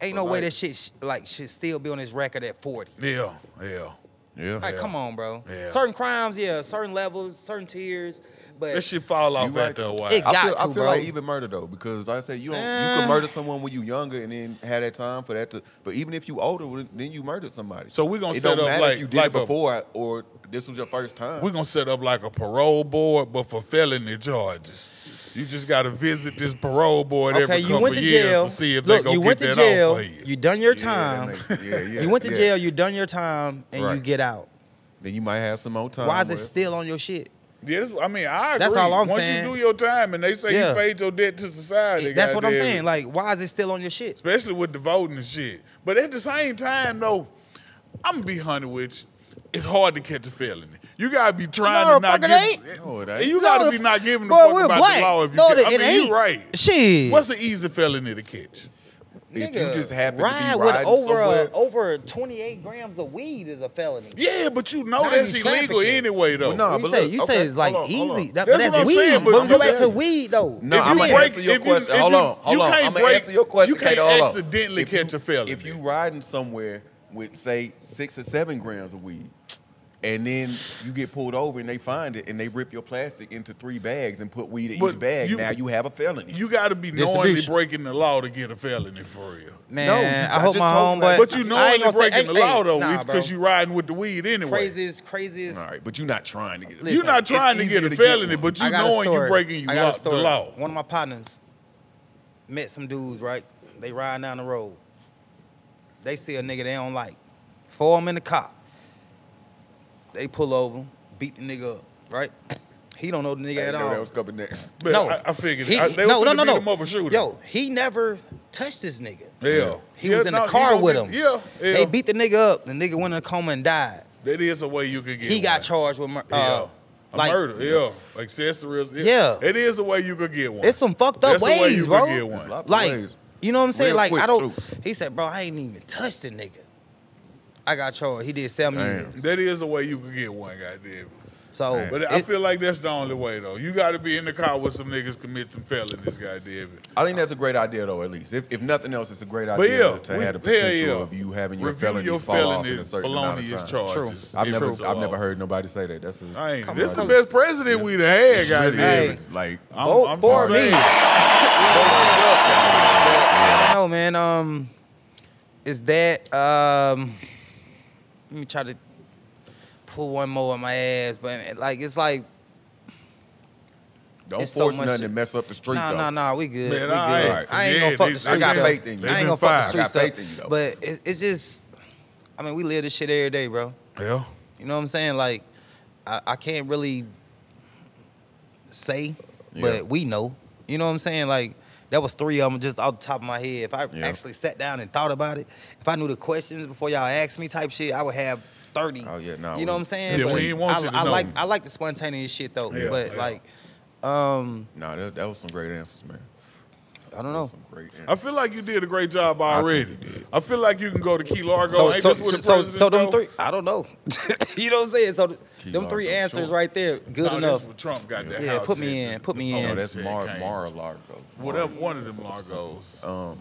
S3: Ain't no
S1: But
S3: way
S1: like-
S3: that shit sh- like should still be on his record at 40.
S2: Yeah, yeah.
S1: Yeah.
S3: Like, come on, bro.
S2: Yeah.
S3: Certain crimes, yeah, certain levels, certain tiers, but
S2: That shit fall off
S1: right.
S2: after a while.
S3: It
S1: I
S3: got
S1: feel,
S3: to,
S1: I feel
S3: bro.
S1: like even murder though, because like I said you don't you
S3: Eh.
S1: can murder someone when you younger and then have that time for that to. But even if you older, then you murdered somebody.
S2: So we're gonna
S1: it
S2: set
S1: don't
S2: up like-
S1: if you did
S2: like
S1: it
S2: a-
S1: before or this was your first time.
S2: We're gonna set up like a parole board, but for felony charges. You just gotta visit this parole board
S3: okay,
S2: every
S3: you
S2: couple
S3: went to
S2: years
S3: jail.
S2: to see if
S3: Look,
S2: they gonna
S3: you
S2: get
S3: went to
S2: that
S3: jail.
S2: off for you.
S3: You done your
S1: Yeah, that
S3: time.
S1: makes- yeah, yeah,
S3: you went to
S1: yeah.
S3: jail. You done your time, and you get out.
S1: Then you might have some more time.
S3: Why is it still on your shit?
S2: Yeah, I mean, I agree.
S3: That's all I'm
S2: Once
S3: saying.
S2: you do your time and they say
S3: Yeah.
S2: you paid your debt to society,
S3: That's what I'm saying.
S2: it.
S3: Like, why is it still on your shit?
S2: especially with the voting and shit. But at the same time, though, I'm gonna be honey with you. It's hard to catch a felony. You gotta be trying
S3: No,
S2: to not
S3: fuck it
S2: give.
S3: ain't.
S1: No, it ain't.
S2: you gotta
S3: No,
S2: be not giving a
S3: bro,
S2: fuck about
S3: black.
S2: the law if you
S3: No,
S2: get,
S3: it
S2: I mean,
S3: ain't.
S2: you right.
S3: Shit.
S2: What's an easy felony to catch?
S1: If you
S3: Nigga,
S1: just happen to be
S3: ride with over a, over 28 grams of weed is a felony.
S2: Yeah, but you know
S3: Now
S2: that's illegal anyway, though.
S1: Well, nah,
S3: What you
S1: but
S3: say?
S1: look,
S3: You
S1: okay,
S3: say it's like
S1: on,
S3: easy. That,
S2: That's
S3: but that's
S2: what I'm
S3: weed.
S2: saying,
S3: but
S2: but
S3: we go back to weed though.
S1: No,
S2: If
S1: I'm
S2: you
S1: gonna
S2: break-
S1: answer your
S2: if you-
S1: question.
S2: if
S1: hold
S2: you-
S1: on, hold
S2: you
S1: on.
S2: can't
S1: I'm gonna
S2: break-
S1: answer your question.
S2: you can't
S1: Kato,
S2: accidentally
S1: If you-
S2: catch a felony.
S1: If you riding somewhere with say six or seven grams of weed, and then you get pulled over and they find it and they rip your plastic into three bags and put weed in
S2: But
S1: each bag,
S2: you-
S1: now you have a felony.
S2: You got to be knowingly breaking the law to get a felony for real.
S3: Man,
S1: No,
S3: I
S1: I
S3: hope
S1: just
S3: my
S1: told
S3: homeboy.
S2: But you
S3: I ain't
S2: knowingly
S3: gonna say-
S2: breaking the
S3: hey,
S2: law though,
S3: nah,
S2: because
S3: bro.
S2: you riding with the weed anyway.
S3: craziest, craziest.
S1: All right, but you're not trying to get it.
S3: Listen,
S2: You're not trying to get a
S1: to
S2: felony,
S1: one.
S2: but you
S3: I
S2: knowing you're breaking you
S3: I
S2: law, the law.
S3: One of my partners met some dudes, right? They riding down the road. They see a nigga they don't like. Four them in the car. They pull over, beat the nigga up, right? He don't know the nigga
S1: I didn't
S3: at
S1: know
S3: all.
S1: that was coming next.
S2: But
S3: no,
S2: I, I figured
S3: He,
S2: I, they
S3: no, no, no, no.
S2: him up a shooter.
S3: Yo, he never touched this nigga.
S2: yeah,
S3: He
S2: Yeah,
S3: was in
S2: no,
S3: the car with
S2: get-
S3: him.
S2: Yeah, yeah.
S3: They beat the nigga up. The nigga went in a coma and died.
S2: That is a way you could get.
S3: He got charged with murder.
S2: Yeah.
S3: Uh,
S2: a
S3: like,
S2: murder, yeah, accessories.
S3: Yeah.
S2: it is a way you could get one.
S3: It's some fucked up
S2: That's the way
S3: ways,
S2: you
S3: bro.
S2: could get one.
S3: Like,
S1: ways.
S3: you know what I'm saying?
S1: Real
S3: like,
S1: quick,
S3: I don't.
S1: too.
S3: He said, bro, I ain't even touched the nigga. I got charged. He did seven
S1: Damn.
S3: years.
S2: That is a way you could get one, goddamn.
S3: So,
S2: But I feel like that's the only way though. You got to be in the car with some niggas commit some felonies, goddamn it.
S1: I think that's a great idea, though. At least, if, if nothing else, it's a great idea
S2: yeah,
S1: to
S2: we-
S1: have the
S2: hell
S1: potential
S2: yeah.
S1: of you having your
S2: Review
S1: felonies
S2: your
S1: fall off in a certain amount of
S2: felonious
S1: time.
S2: charges.
S1: I've
S2: if
S1: never,
S2: it's
S1: I've never heard nobody say that. That's a,
S2: I ain't. This is the best president we'd have had,
S1: really
S2: goddamn.
S3: Hey.
S1: is. Like,
S2: I'm,
S3: Vote
S2: I'm
S3: for me.
S2: saying.
S3: I don't man. Um, is that um? Let me try to pull one more on my ass, but like it's like
S1: don't
S3: It's
S1: force
S3: much
S1: nothing
S3: shit.
S1: to mess up the street.
S3: nah,
S1: though.
S3: nah, nah. We good.
S2: Man,
S3: we good.
S2: all right.
S3: I ain't
S2: Yeah,
S3: gonna fuck
S2: they-
S3: the
S2: I
S3: streets
S1: got
S3: up.
S1: faith in you.
S3: I ain't gonna fuck the streets
S1: I got
S3: up.
S1: faith in you.
S3: But it, it's just, I mean, we live this shit every day, bro.
S2: Yeah.
S3: You know what I'm saying? Like, I, I can't really say, but
S1: Yeah.
S3: we know. You know what I'm saying? Like, that was three of them just off the top of my head. If I
S1: Yeah.
S3: actually sat down and thought about it, if I knew the questions before y'all asked me type shit, I would have 30.
S1: Oh, yeah, nah,
S3: You know what I'm saying?
S2: Yeah, we ain't want
S3: I,
S2: you to
S3: I
S2: know.
S3: like I like the spontaneous shit though.
S2: Yeah,
S3: but
S2: yeah.
S3: like, um,
S1: Nah, that, that was some great answers, man.
S3: I don't know.
S1: Some great answers.
S2: I feel like you did a great job already.
S1: you did.
S2: I feel like you can go to Key Largo.
S3: So,
S2: Ain't
S3: so,
S2: this where the
S3: so, so them three, I don't know. you know what I'm saying? So
S1: Key
S3: them three answers
S1: sure.
S3: right there, good
S2: no,
S3: enough.
S2: That's where Trump got that
S3: Yeah,
S2: house
S3: put me
S2: in.
S3: in, put me
S2: The
S3: in.
S1: Oh, that's
S2: said
S1: Mar. Mar Largo.
S2: Whatever, one of them Largos.
S1: Um,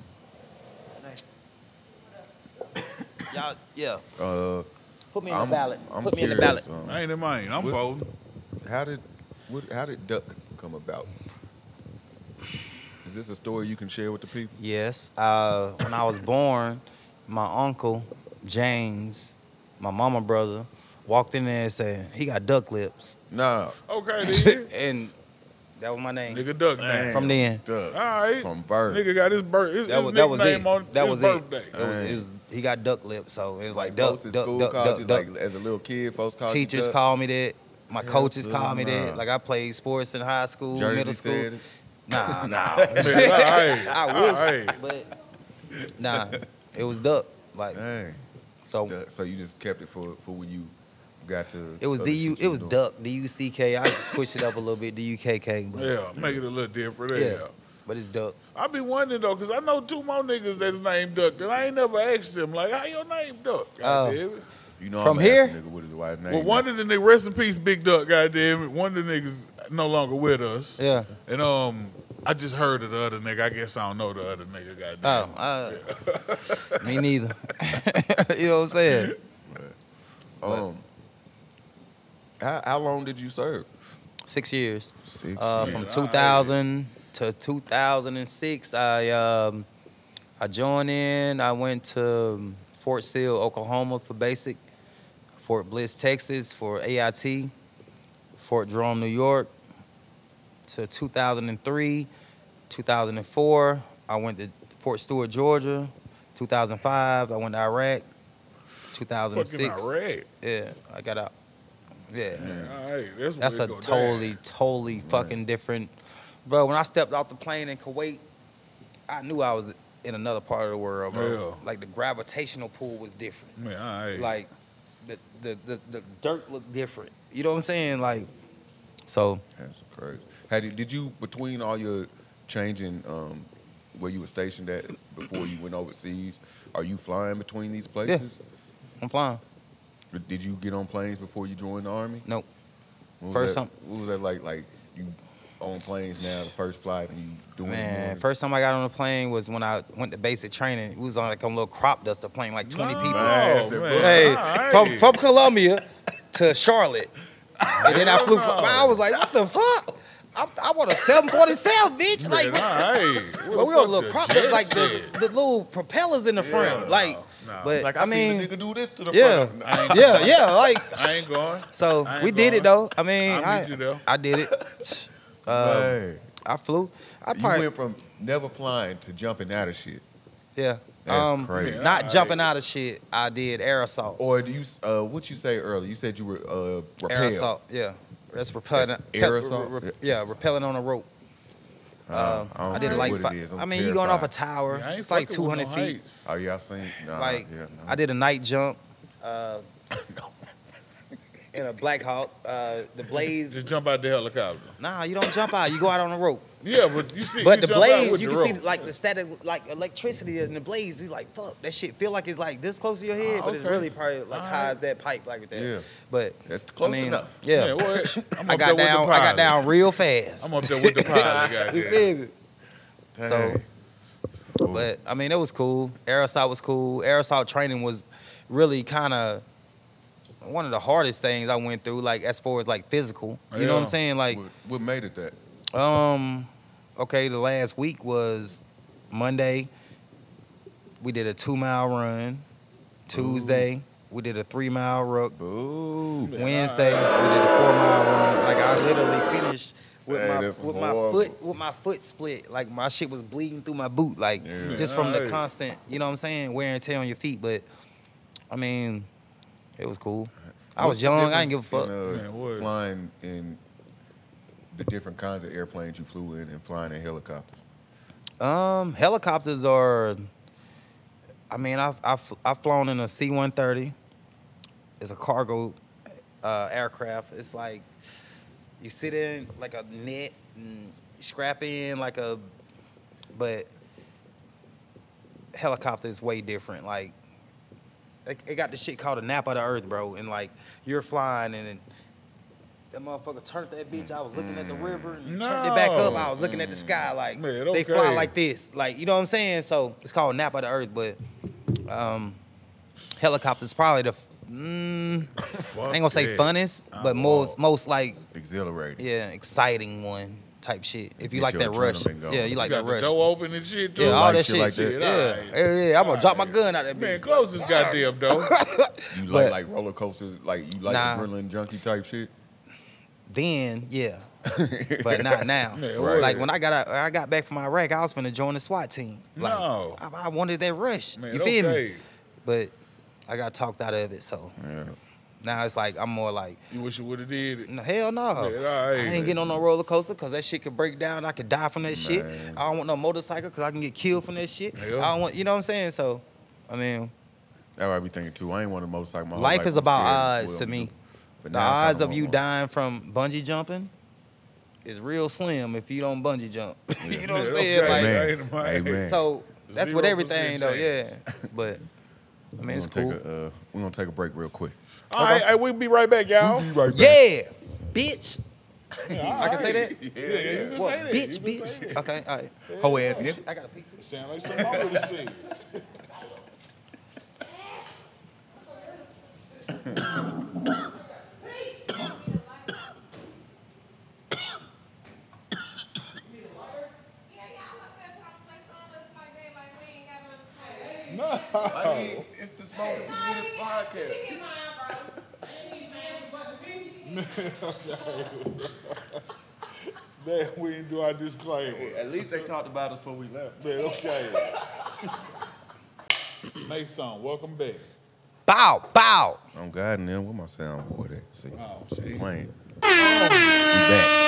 S3: Y'all, yeah.
S1: uh,
S3: Put me in
S1: I'm-
S3: the ballot.
S1: I'm
S3: Put me in the ballot.
S1: um,
S2: I ain't in mine. I'm
S1: What-
S2: voting.
S1: how did what, how did Duck come about? Is this a story you can share with the people?
S3: Yes. Uh, when I was born, my uncle James, my mama brother, walked in there and said he got duck lips,
S1: Nah,
S2: Okay,
S3: and that was my name
S2: Nigga duck name.
S3: from then.
S1: Duck.
S2: All right.
S1: From birth.
S2: Nigga got his birth. His,
S3: That
S2: his
S3: was that was it.
S2: on
S3: That was it.
S2: birthday.
S3: It was, it was he got duck lips, so it was like,
S1: Like
S3: duck, duck, duck, duck,
S1: you,
S3: duck.
S1: like as a little kid, folks called
S3: Teachers called me that. My
S1: Hell
S3: coaches
S1: to
S3: called me that. Like I played sports in high school,
S1: Jersey
S3: middle school.
S1: Said it.
S3: Nah, nah.
S2: Man, all right.
S3: I wish,
S2: right.
S3: but nah, it was duck. Like
S1: Dang.
S3: so,
S1: That- So you just kept it for for when you got to.
S3: it was
S1: other
S3: du.
S1: shit
S3: It was
S1: doing.
S3: duck. D U C K. I switched it up a little bit. D U K K. But
S2: Yeah, make it a little different.
S3: yeah,
S2: Yeah.
S3: but it's duck.
S2: I be wondering though, cause I know two more niggas that's named Duck and I ain't never asked them like, how your name Duck?
S3: Oh.
S2: Goddamn it.
S1: You know,
S3: From
S1: I'm
S3: here?
S1: Nigga, what is the wife's name?
S2: Well, one of the niggas, rest in peace, Big Duck. Goddamn it, one of the niggas no longer with us.
S3: Yeah.
S2: And um, I just heard of the other nigga. I guess I don't know the other nigga. Goddamn.
S3: Oh, uh, me neither. you know what I'm saying?
S1: Um, how, how long did you serve?
S3: Six years.
S1: Six
S3: Uh,
S1: years.
S3: from
S2: Man,
S3: 2000 to 2006, I um, I joined in. I went to um, Fort Sill, Oklahoma for basic, Fort Bliss, Texas for AIT, Fort Drum, New York. To 2003, 2004, I went to Fort Stewart, Georgia. 2005, I went to Iraq. 2006,
S2: Fucking Iraq.
S3: yeah, I got out. Yeah.
S2: Right, that's,
S3: That's a totally,
S2: down.
S3: totally fucking different. Bro, when I stepped off the plane in Kuwait, I knew I was in another part of the world, bro.
S2: Yeah.
S3: Like the gravitational pull was different.
S2: Man, right.
S3: Like the, the the the dirt looked different. You know what I'm saying? Like, so
S1: That's crazy. Had you, did you between all your changing um, where you were stationed at before you went overseas? Are you flying between these places?
S3: Yeah, I'm flying.
S1: Did you get on planes before you joined the army?
S3: Nope. First
S1: that,
S3: time-
S1: What was that like? Like you on planes now, the first flight, and you doing
S3: Man, first time I got on a plane was when I went to basic training. It was on like a little crop duster plane, like 20 people.
S1: Man, that's
S2: man.
S3: Hey,
S2: All right.
S3: from from Columbia to Charlotte, and then I flew. From, I was like, what the fuck? I, I want a 747, bitch. Like,
S2: Man, all right. What
S3: but we on a
S2: fuck
S3: little
S2: the
S3: crop, like the, the little propellers in the front, like.
S2: no.
S3: But
S1: like
S3: I, mean,
S1: seen the nigga do this to the
S3: yeah,
S1: front.
S2: I
S3: yeah, yeah, like.
S2: I ain't going.
S3: So
S2: ain't
S3: we did it though. I mean,
S2: I'll
S3: I,
S2: you there.
S3: I did it. Um, I flew. I
S1: you
S3: probably
S1: went from never flying to jumping out of shit.
S3: yeah.
S1: That's
S3: um,
S1: crazy.
S3: Not
S2: Yeah,
S3: jumping out of shit. I did air assault.
S1: Or do you? Uh, what you say earlier? You said you were uh, repelled.
S3: Air assault. Yeah. That's repelling.
S1: That's
S3: pe- re- re- yeah, repelling on a rope.
S1: Uh,
S3: Um, I,
S1: don't
S3: did like
S1: what
S3: fi-
S1: I'm
S3: I mean, you going off a tower.
S2: I ain't
S3: it's like 200
S2: no
S3: feet.
S2: heights.
S1: Oh yeah, I seen. Nah,
S3: Like
S1: yeah, no.
S3: I did a night jump. Uh, in a Black Hawk. Uh, the blaze.
S2: Just jump out the helicopter.
S3: Nah, you don't jump out. You go out on a rope.
S2: Yeah, but you see,
S3: But
S2: you
S3: the
S2: jump out
S3: blaze,
S2: with
S3: you
S2: the
S3: can see like the static, like electricity in the blaze. He's like, fuck, that shit feel like it's like this close to your head,
S2: Oh,
S3: but it's really probably like
S2: All
S3: high
S2: right.
S3: as that pipe like that.
S1: Yeah.
S3: But
S1: That's close
S3: I mean,
S1: enough.
S3: Yeah.
S2: Yeah, what? I'm
S3: I got
S2: there with the
S3: down. I got down real fast.
S2: I'm up there with the pilot.
S3: you feel me? So,
S1: Cool.
S3: but I mean, it was cool. Air assault was cool. Air assault training was really kind of one of the hardest things I went through. Like as far as like physical, you know what I'm saying? Like,
S1: what, what made it that?
S3: um, okay, the last week was Monday. We did a two mile run. Tuesday, we did a three mile ruck.
S1: Boo.
S3: Wednesday, we did a four mile run. Like I literally finished with
S1: Hey,
S3: my with my
S1: horrible.
S3: foot with my foot split. Like my shit was bleeding through my boot. Like
S1: Yeah.
S3: just from the constant, you know what I'm saying, wear and tear on your feet. But I mean, it was cool. I was young. I didn't give a fuck.
S1: in, uh,
S2: Man,
S1: flying in the different kinds of airplanes you flew in and flying in helicopters.
S3: Um, helicopters are. I mean, I've I've, I've flown in a C-130. It's a cargo uh, aircraft. It's like you sit in like a net and scrap in like a, but helicopter is way different. Like it, got this shit called a nap of the earth, bro. And like you're flying and. that motherfucker turned that bitch. I was looking at the river and turned it back up. I was looking at the sky like
S2: Man,
S3: they fly like this. Like, you know what I'm saying? So it's called Nap of the Earth, but um, helicopters probably the mm, I ain't gonna say funnest, but most most like
S1: Exhilarating.
S3: yeah, exciting one type shit. If you
S1: Get
S3: like that rush, yeah, you
S2: You
S3: like
S2: got
S3: that rush.
S2: door open and shit too.
S3: Yeah, all
S1: like
S3: that
S1: shit like that?
S3: Yeah,
S2: Alright.
S3: yeah, yeah. I'm gonna drop my gun out that
S2: Man,
S3: bitch.
S2: close this goddamn door.
S1: You like like roller coasters, like you like
S3: Nah.
S1: adrenaline junkie type shit.
S3: Then, yeah, but not now.
S1: Right.
S3: Like when I got out, I got back from Iraq, I was finna join the SWAT team. Like,
S2: No.
S3: I, I wanted that rush.
S2: Man,
S3: you feel
S2: okay.
S3: me? But I got talked out of it. So,
S1: Yeah.
S3: Now it's like I'm more like,
S2: You wish you would have did it.
S3: no, hell no.
S2: Yeah, all
S3: I ain't getting on no roller coaster because that shit could break down. I could die from that shit. I don't want no motorcycle because I can get killed from that shit.
S2: Yeah.
S3: I don't want, you know what I'm saying? So, I mean,
S1: That's what I be thinking too. I ain't want a motorcycle. My whole
S3: life is about
S1: scared
S3: odds
S1: of
S3: to me.
S1: But
S3: The odds
S1: kinda
S3: you
S1: want one.
S3: dying from bungee jumping is real slim if you don't bungee jump. you know what I'm saying?
S2: okay.
S3: Like,
S1: Man,
S2: Ain't mine.
S1: hey, man.
S3: so that's with
S2: 0%
S3: everything though, yeah. But I mean,
S1: We're
S3: it's cool.
S1: a uh, we're gonna take a break real quick.
S2: All right, hey, we'll be right back, y'all.
S3: Yeah, bitch.
S2: Yeah,
S3: I can say that.
S2: Yeah, yeah, you can
S3: What,
S2: say that.
S3: bitch,
S2: You
S3: bitch. Okay, all right.
S1: Whole ass nigga.
S3: I got a pizza.
S2: Sound like something I would have said. No.
S1: it's the smoke podcast.
S2: Man, we didn't do our disclaimer.
S1: At least they talked about us before we left.
S2: Man, okay. Mason, welcome back.
S3: Bow, bow.
S1: Oh God, and then where my soundboard at? See,
S2: Oh, see.
S1: playing. We.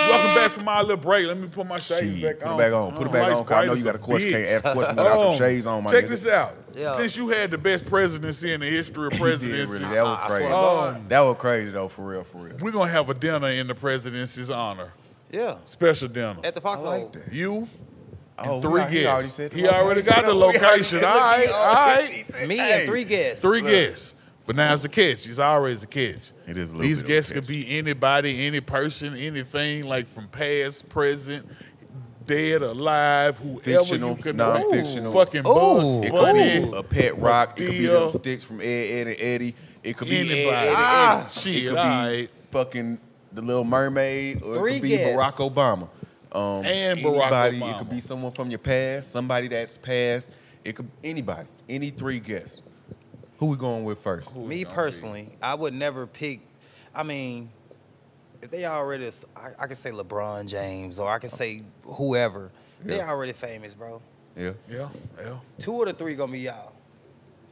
S2: Welcome back from my little break. Let me put my shades
S1: Shit,
S2: back
S1: put
S2: on.
S1: it back on. Put it back
S2: life's
S1: on. 'cause I know you got a question.
S2: bitch.
S1: Can't ask a question without
S2: Um,
S1: them shades on, my
S2: Check
S1: nigga.
S2: this out.
S3: Yeah.
S2: Since you had the best presidency in the history of
S1: He
S2: presidencies,
S1: really. That was crazy.
S3: swear to God.
S1: that was crazy though, for real, for real.
S2: we're gonna have a dinner in the presidency's honor.
S3: Yeah.
S2: Special dinner.
S3: At the Foxhole.
S1: like that.
S2: You and
S1: Oh,
S2: three
S1: he
S2: guests.
S1: already said
S2: he already got the
S1: location.
S2: location. All right, all right.
S3: Me
S1: Hey.
S3: and three guests.
S2: Three guests. But now it's a catch. It's always a catch.
S1: It is a little
S2: These
S1: bit of a
S2: guests
S1: catch.
S2: could be anybody, any person, anything, like from past, present, dead, alive, whoever
S1: Fictional,
S2: you can
S1: non-fictional.
S2: Fucking Bugs
S3: Ooh.
S1: It
S2: Bunny.
S1: could be a pet rock. It could be
S2: Madea.
S1: them sticks from Ed, Ed, and Eddie. It could be Ed,
S2: Anybody.
S1: Ed,
S2: Ah,
S1: Eddie.
S2: shit,
S1: It could be
S2: alright.
S1: fucking the Little Mermaid, or
S3: Three
S1: it could be
S3: guests.
S1: Barack Obama. Um,
S2: And Barack
S1: anybody. It could be someone from your past, somebody that's past. It could anybody. Any three guests. Who we going with first?
S3: Me personally, I would never pick. I mean, if they already, I, I could say LeBron James or I could say whoever. They
S1: Yeah.
S3: already famous, bro.
S1: Yeah.
S2: Yeah, yeah.
S3: Two of the three gonna be y'all.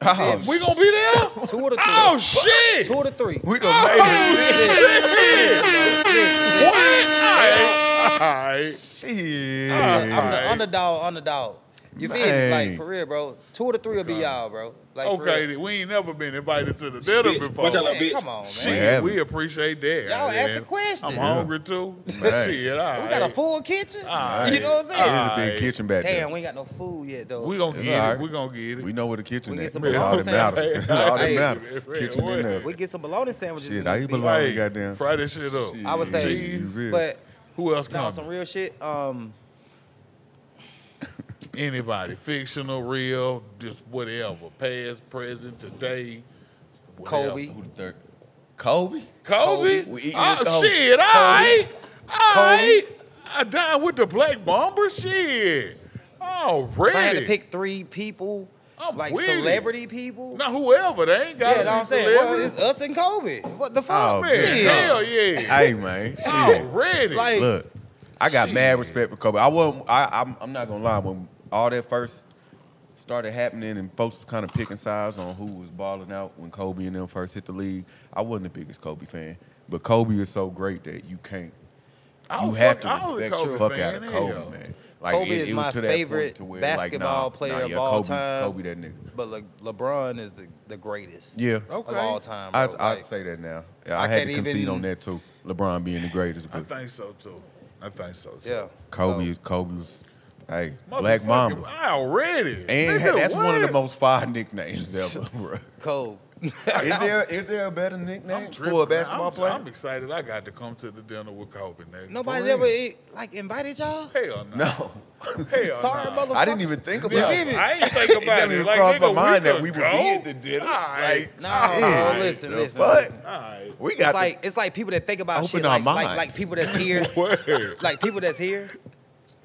S1: Oh,
S2: We gonna be there?
S3: Two of the three.
S2: Oh shit!
S3: Two of the three.
S1: we gonna make it.
S2: Oh, what? All right.
S1: Shit.
S3: I'm the
S2: Alright.
S3: underdog, underdog. You feel me? Like for real, bro. Two of the three will be y'all, bro. Like
S2: Okay, we ain't never been invited to the dinner
S4: Bitch,
S2: before.
S4: watch out,
S3: Man,
S4: bitch.
S3: come on, man.
S2: Shit, we appreciate that.
S3: Y'all
S2: man.
S3: asked the question.
S2: I'm hungry too.
S1: Man.
S2: Shit, all right.
S3: We got a full kitchen.
S2: Alright.
S3: You know what I'm saying?
S1: is a
S2: Alright.
S1: big kitchen back
S3: Damn,
S1: there.
S3: we ain't got no food yet though.
S2: We gonna
S1: It's
S2: get
S1: alright.
S2: it. We gonna get it.
S1: We know where the kitchen
S3: We
S1: is.
S3: get some
S1: all that
S3: bologna
S1: matters.
S3: sandwiches.
S1: All that matters. Kitchen in there.
S3: we get some bologna sandwiches.
S1: Shit,
S3: in
S1: I
S3: this
S1: eat bologna. Goddamn.
S2: fry this shit up.
S3: I would say, but
S2: Who else
S3: now
S2: coming?
S3: some real shit. Um,
S2: Anybody, fictional, real, just whatever, past, present, today. whatever.
S3: Kobe.
S1: Who the third? Kobe?
S2: Kobe?
S1: We eating ah,
S2: oh,
S1: with Kobe.
S2: shit, all right. All right. I dine with the Black Mamba, shit. Already.
S3: if I had to pick three people,
S2: I'm
S3: like
S2: with it.
S3: celebrity people.
S2: Now, whoever, they ain't got
S3: yeah,
S2: to
S3: know what I'm saying. Well, it's us and Kobe. What the fuck?
S1: Oh,
S2: Man,
S3: Shit.
S2: hell yeah.
S1: Hey, man. Shit.
S2: Already.
S3: Like-
S1: Look, I got mad respect for Kobe. I wasn't. I, I'm, I'm not gonna lie. When all that first started happening and folks was kind of picking sides on who was balling out when Kobe and them first hit the league, I wasn't the biggest Kobe fan. But Kobe is so great that you can't.
S2: I
S1: You
S2: was
S1: have
S2: fuck-
S1: to
S2: I was a
S1: respect
S2: your
S1: fuck
S2: fan,
S1: out of
S2: hell.
S1: Kobe, man. Like,
S3: Kobe
S1: it-
S3: is
S1: it was
S3: my
S1: to that
S3: favorite
S1: to where,
S3: basketball
S1: like, nah,
S3: player
S1: nah,
S3: of all
S1: Kobe,
S3: time.
S1: Kobe, that nigga.
S3: But Le- LeBron is the, the greatest.
S1: Yeah.
S2: Okay.
S3: Of all time.
S1: I
S3: Bro.
S1: I
S3: Like,
S1: say that now. Yeah, I,
S3: I
S1: had to concede
S3: even-
S1: on that too. LeBron being the greatest.
S2: I think so, too. I think so, too.
S3: yeah.
S1: Kobe,
S3: So,
S1: Kobe was, hey, Black
S2: Motherfucking-
S1: Mamba.
S2: Already.
S1: And
S2: Nigga,
S1: that's one of the most fire nicknames ever, bro.
S3: Kobe.
S1: Is there is there a better nickname for a basketball
S2: I'm,
S1: player?
S2: I'm excited I got to come to the dinner with Kobe, nigga.
S3: Nobody ever
S1: real.
S3: like invited y'all.
S2: Hell no.
S1: no,
S2: Hell
S3: Sorry,
S2: nah.
S3: motherfucker.
S1: I didn't even think about
S3: You
S1: it.
S3: feel me?
S2: I ain't think
S1: It
S2: about
S1: didn't
S2: it.
S1: even
S2: Like,
S1: cross my mind
S2: we
S1: that we would
S2: go.
S1: be at the dinner.
S2: Alright.
S3: No,
S1: Alright,
S3: listen,
S1: the
S3: listen,
S1: fuck?
S3: listen.
S2: Alright.
S1: We
S3: It's
S1: got
S3: like it's like people that think about shit like, like like people that's here, like people that's here.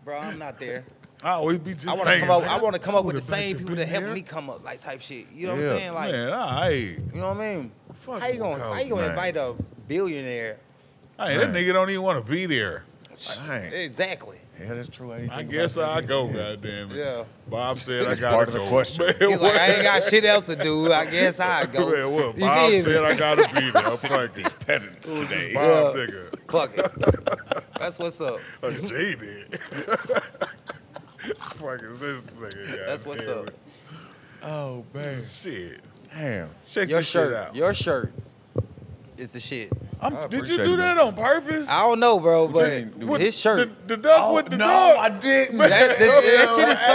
S3: Bro, I'm not there.
S2: I always be just
S3: I want to
S2: thinking,
S3: come up.
S2: man,
S3: I want to come up with the same people
S2: be
S3: that help
S2: there.
S3: me come up, like type shit. You know what I'm saying? Like,
S2: Man, alright.
S3: you know what I mean?
S2: Fuck
S3: How you gonna How you gonna
S1: man.
S3: invite a billionaire?
S2: Hey, that nigga don't even want to be there.
S1: Dang.
S3: Exactly.
S1: Yeah, that's true. I,
S2: I guess I
S1: that.
S2: go, goddamn it.
S3: Yeah.
S2: Bob said I gotta
S1: part of the
S2: go.
S1: question.
S2: Man,
S3: He's like, I ain't got shit else to do. I guess I go.
S2: Man, what? Bob said I gotta be there. Fuck it.
S1: Peasants
S2: Who's
S1: today.
S2: this Bob nigga?
S3: Fuck it. That's what's up.
S2: Oh, a G did. Fuck is this nigga?
S3: That's what's
S2: goddamn
S3: up.
S2: it.
S1: Oh man,
S2: Shit.
S1: damn.
S2: Check
S3: Your
S2: this shit
S3: shirt.
S2: out.
S3: Your shirt is the shit.
S2: I'm- did you
S1: appreciate
S2: do
S1: it,
S2: that
S1: man.
S2: on purpose?
S3: I don't know, bro, but
S1: mean?
S2: With
S3: his shirt.
S2: The, the duck
S1: Oh,
S2: with the
S1: no,
S2: dog.
S1: I didn't.
S3: That, that, that shit is so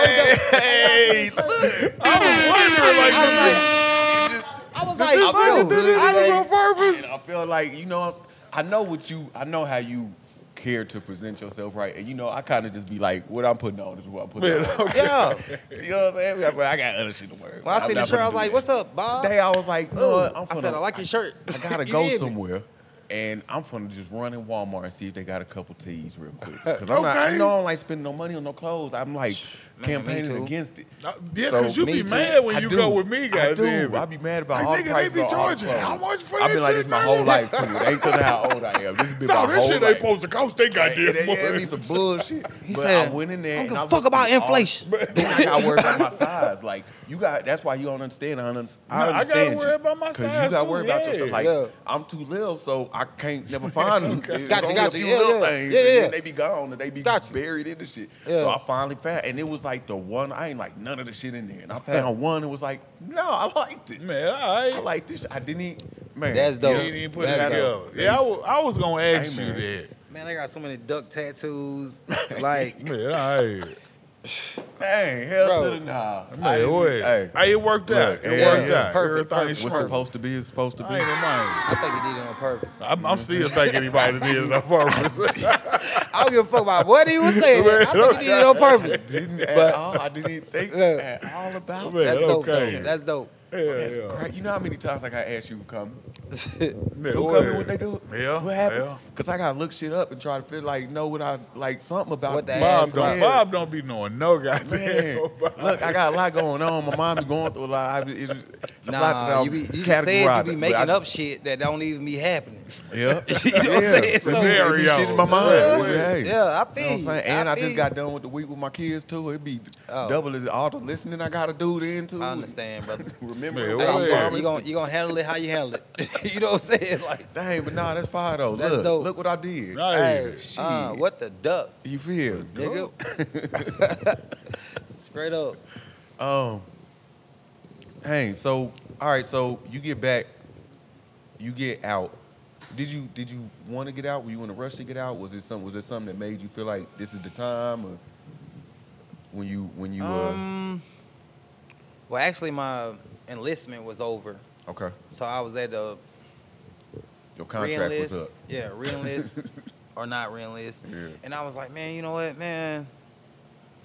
S3: dope.
S1: Hey, look.
S2: I was wondering, like,
S3: I was like, I was like,
S2: this nigga
S3: bro,
S2: did it
S3: I was-
S2: on purpose.
S1: I feel like you know. I know what you. I know how you care to present yourself right, and you know I kind of just be like, what I'm putting on is what I'm putting
S2: Man,
S1: on.
S2: okay.
S3: yeah.
S1: You know what I'm saying? But I got other shit to wear.
S3: When I
S1: I'm
S3: the shirt, I was like, what's up, Bob?
S1: Today I was like, you know. I'm
S3: I said, I like your shirt.
S1: I gotta go
S3: me?
S1: somewhere. And I'm gonna just run in Walmart and see if they got a couple tees real quick. Cause I'm not,
S2: Okay.
S1: you know, I don't like spending no money on no clothes. I'm like campaigning against it.
S2: Uh, yeah,
S1: So,
S2: you
S3: me
S2: be
S3: too.
S2: mad when
S1: I
S2: you
S1: do.
S2: go with me,
S1: I
S2: goddamn.
S1: do. I be mad about
S2: Like,
S1: all
S2: nigga,
S1: the
S2: they
S1: prices
S2: be
S1: on all the
S2: charging how much for
S1: I've been like this my whole life too. It ain't cause of how old I am. This has been
S2: No,
S1: my
S2: this shit ain't supposed to cost they goddamn
S1: Yeah, yeah,
S2: money.
S1: be some bullshit.
S3: He said,
S1: I went in there
S3: "I don't
S1: and
S3: give
S1: I
S3: a fuck about inflation."
S1: Then I got worried about my size. Like you got. That's why you don't understand. I, under, I
S2: I gotta
S1: understand.
S2: worry
S1: you.
S2: about my
S1: 'Cause
S2: size,
S1: You got to worry about yourself. Like I'm too little, so I can't never find them.
S3: Gotcha, gotcha.
S1: A
S3: Yeah,
S1: little
S3: yeah.
S1: things.
S3: Yeah,
S1: and
S3: yeah.
S1: they be gone and they be buried in the shit. So I finally found, and it was like the one. I ain't like none of the shit in there, and I found one. and was like, no, I liked it.
S2: Man, all right.
S1: I like this. I didn't. Even, man,
S3: That's dope.
S2: You
S1: yeah.
S2: ain't even put it
S3: That's
S2: together.
S3: dope.
S2: Yeah, I was gonna ask
S1: Hey,
S2: you that.
S3: Man, I got so many duck tattoos. Like,
S2: Man, all right.
S1: Dang, hell
S3: Bro.
S1: to the nah. I
S2: Man,
S1: didn't-
S2: what?
S1: Hey,
S2: Hey, it worked out.
S1: Look,
S2: It
S1: yeah,
S2: worked
S1: yeah.
S2: out.
S3: Perfect, perfect.
S1: what's supposed to be is supposed to be.
S2: I ain't mind.
S3: I think he did it on purpose.
S2: I'm, I'm still thinking anybody did it on purpose.
S3: I don't give a fuck about what he was saying. Man, I think he did it on purpose.
S1: didn't at all. I didn't even think
S3: Yeah.
S1: at all about
S2: Man,
S3: That's dope.
S2: okay.
S3: Though. That's dope.
S2: Yeah, yeah.
S1: Cra- You know how many times I got asked you who come?
S2: Man,
S1: Who
S2: what?
S1: come what they do?
S2: Yeah,
S1: What happened?
S2: yeah.
S1: Cause I gotta look shit up and try to feel like know what I like something about
S3: What the
S1: it.
S2: Bob
S3: ass
S2: don't. Bob don't be knowing no goddamn.
S1: Man, look, I got a lot going on. My mom be going through a lot. I, be- it, it's a lot that
S3: Nah,
S1: I'll
S3: you be you just said you be making
S1: I-
S3: up shit that don't even be happening.
S1: Yeah,
S3: You know what I'm saying? So-
S2: Scenario.
S1: shit in my mind.
S2: Yeah.
S1: Hey.
S3: Yeah, I
S1: You know
S3: feel
S1: what I'm
S3: you.
S1: saying? And I,
S3: feel
S1: just got done with the week with my kids too. It'd be
S3: Oh.
S1: double as all the listening I gotta do then too.
S3: I understand, brother.
S1: Remember,
S2: Man,
S1: what I
S2: what
S3: Hey,
S2: is-
S3: you gonna you gonna handle it how you handle it. you know what I'm saying? Like,
S1: Dang, but nah, that's fire though.
S3: That's
S1: look,
S3: dope.
S1: look what I did.
S2: Right.
S3: hey,
S1: shit.
S3: uh, what the duck,
S1: You feel?
S3: nigga? Straight up.
S1: Um. Hey, so all right, so you get back, you get out. Did you did you want to get out? Were you in a rush to get out? Was it some was it something that made you feel like this is the time, or when you when you uh
S3: Um, well, actually, my enlistment was over,
S1: okay
S3: so I was at the
S1: your contract
S3: re-enlist.
S1: was up?
S3: Yeah, re-enlist or not re-enlist.
S1: Yeah.
S3: And I was like, man, you know what, man?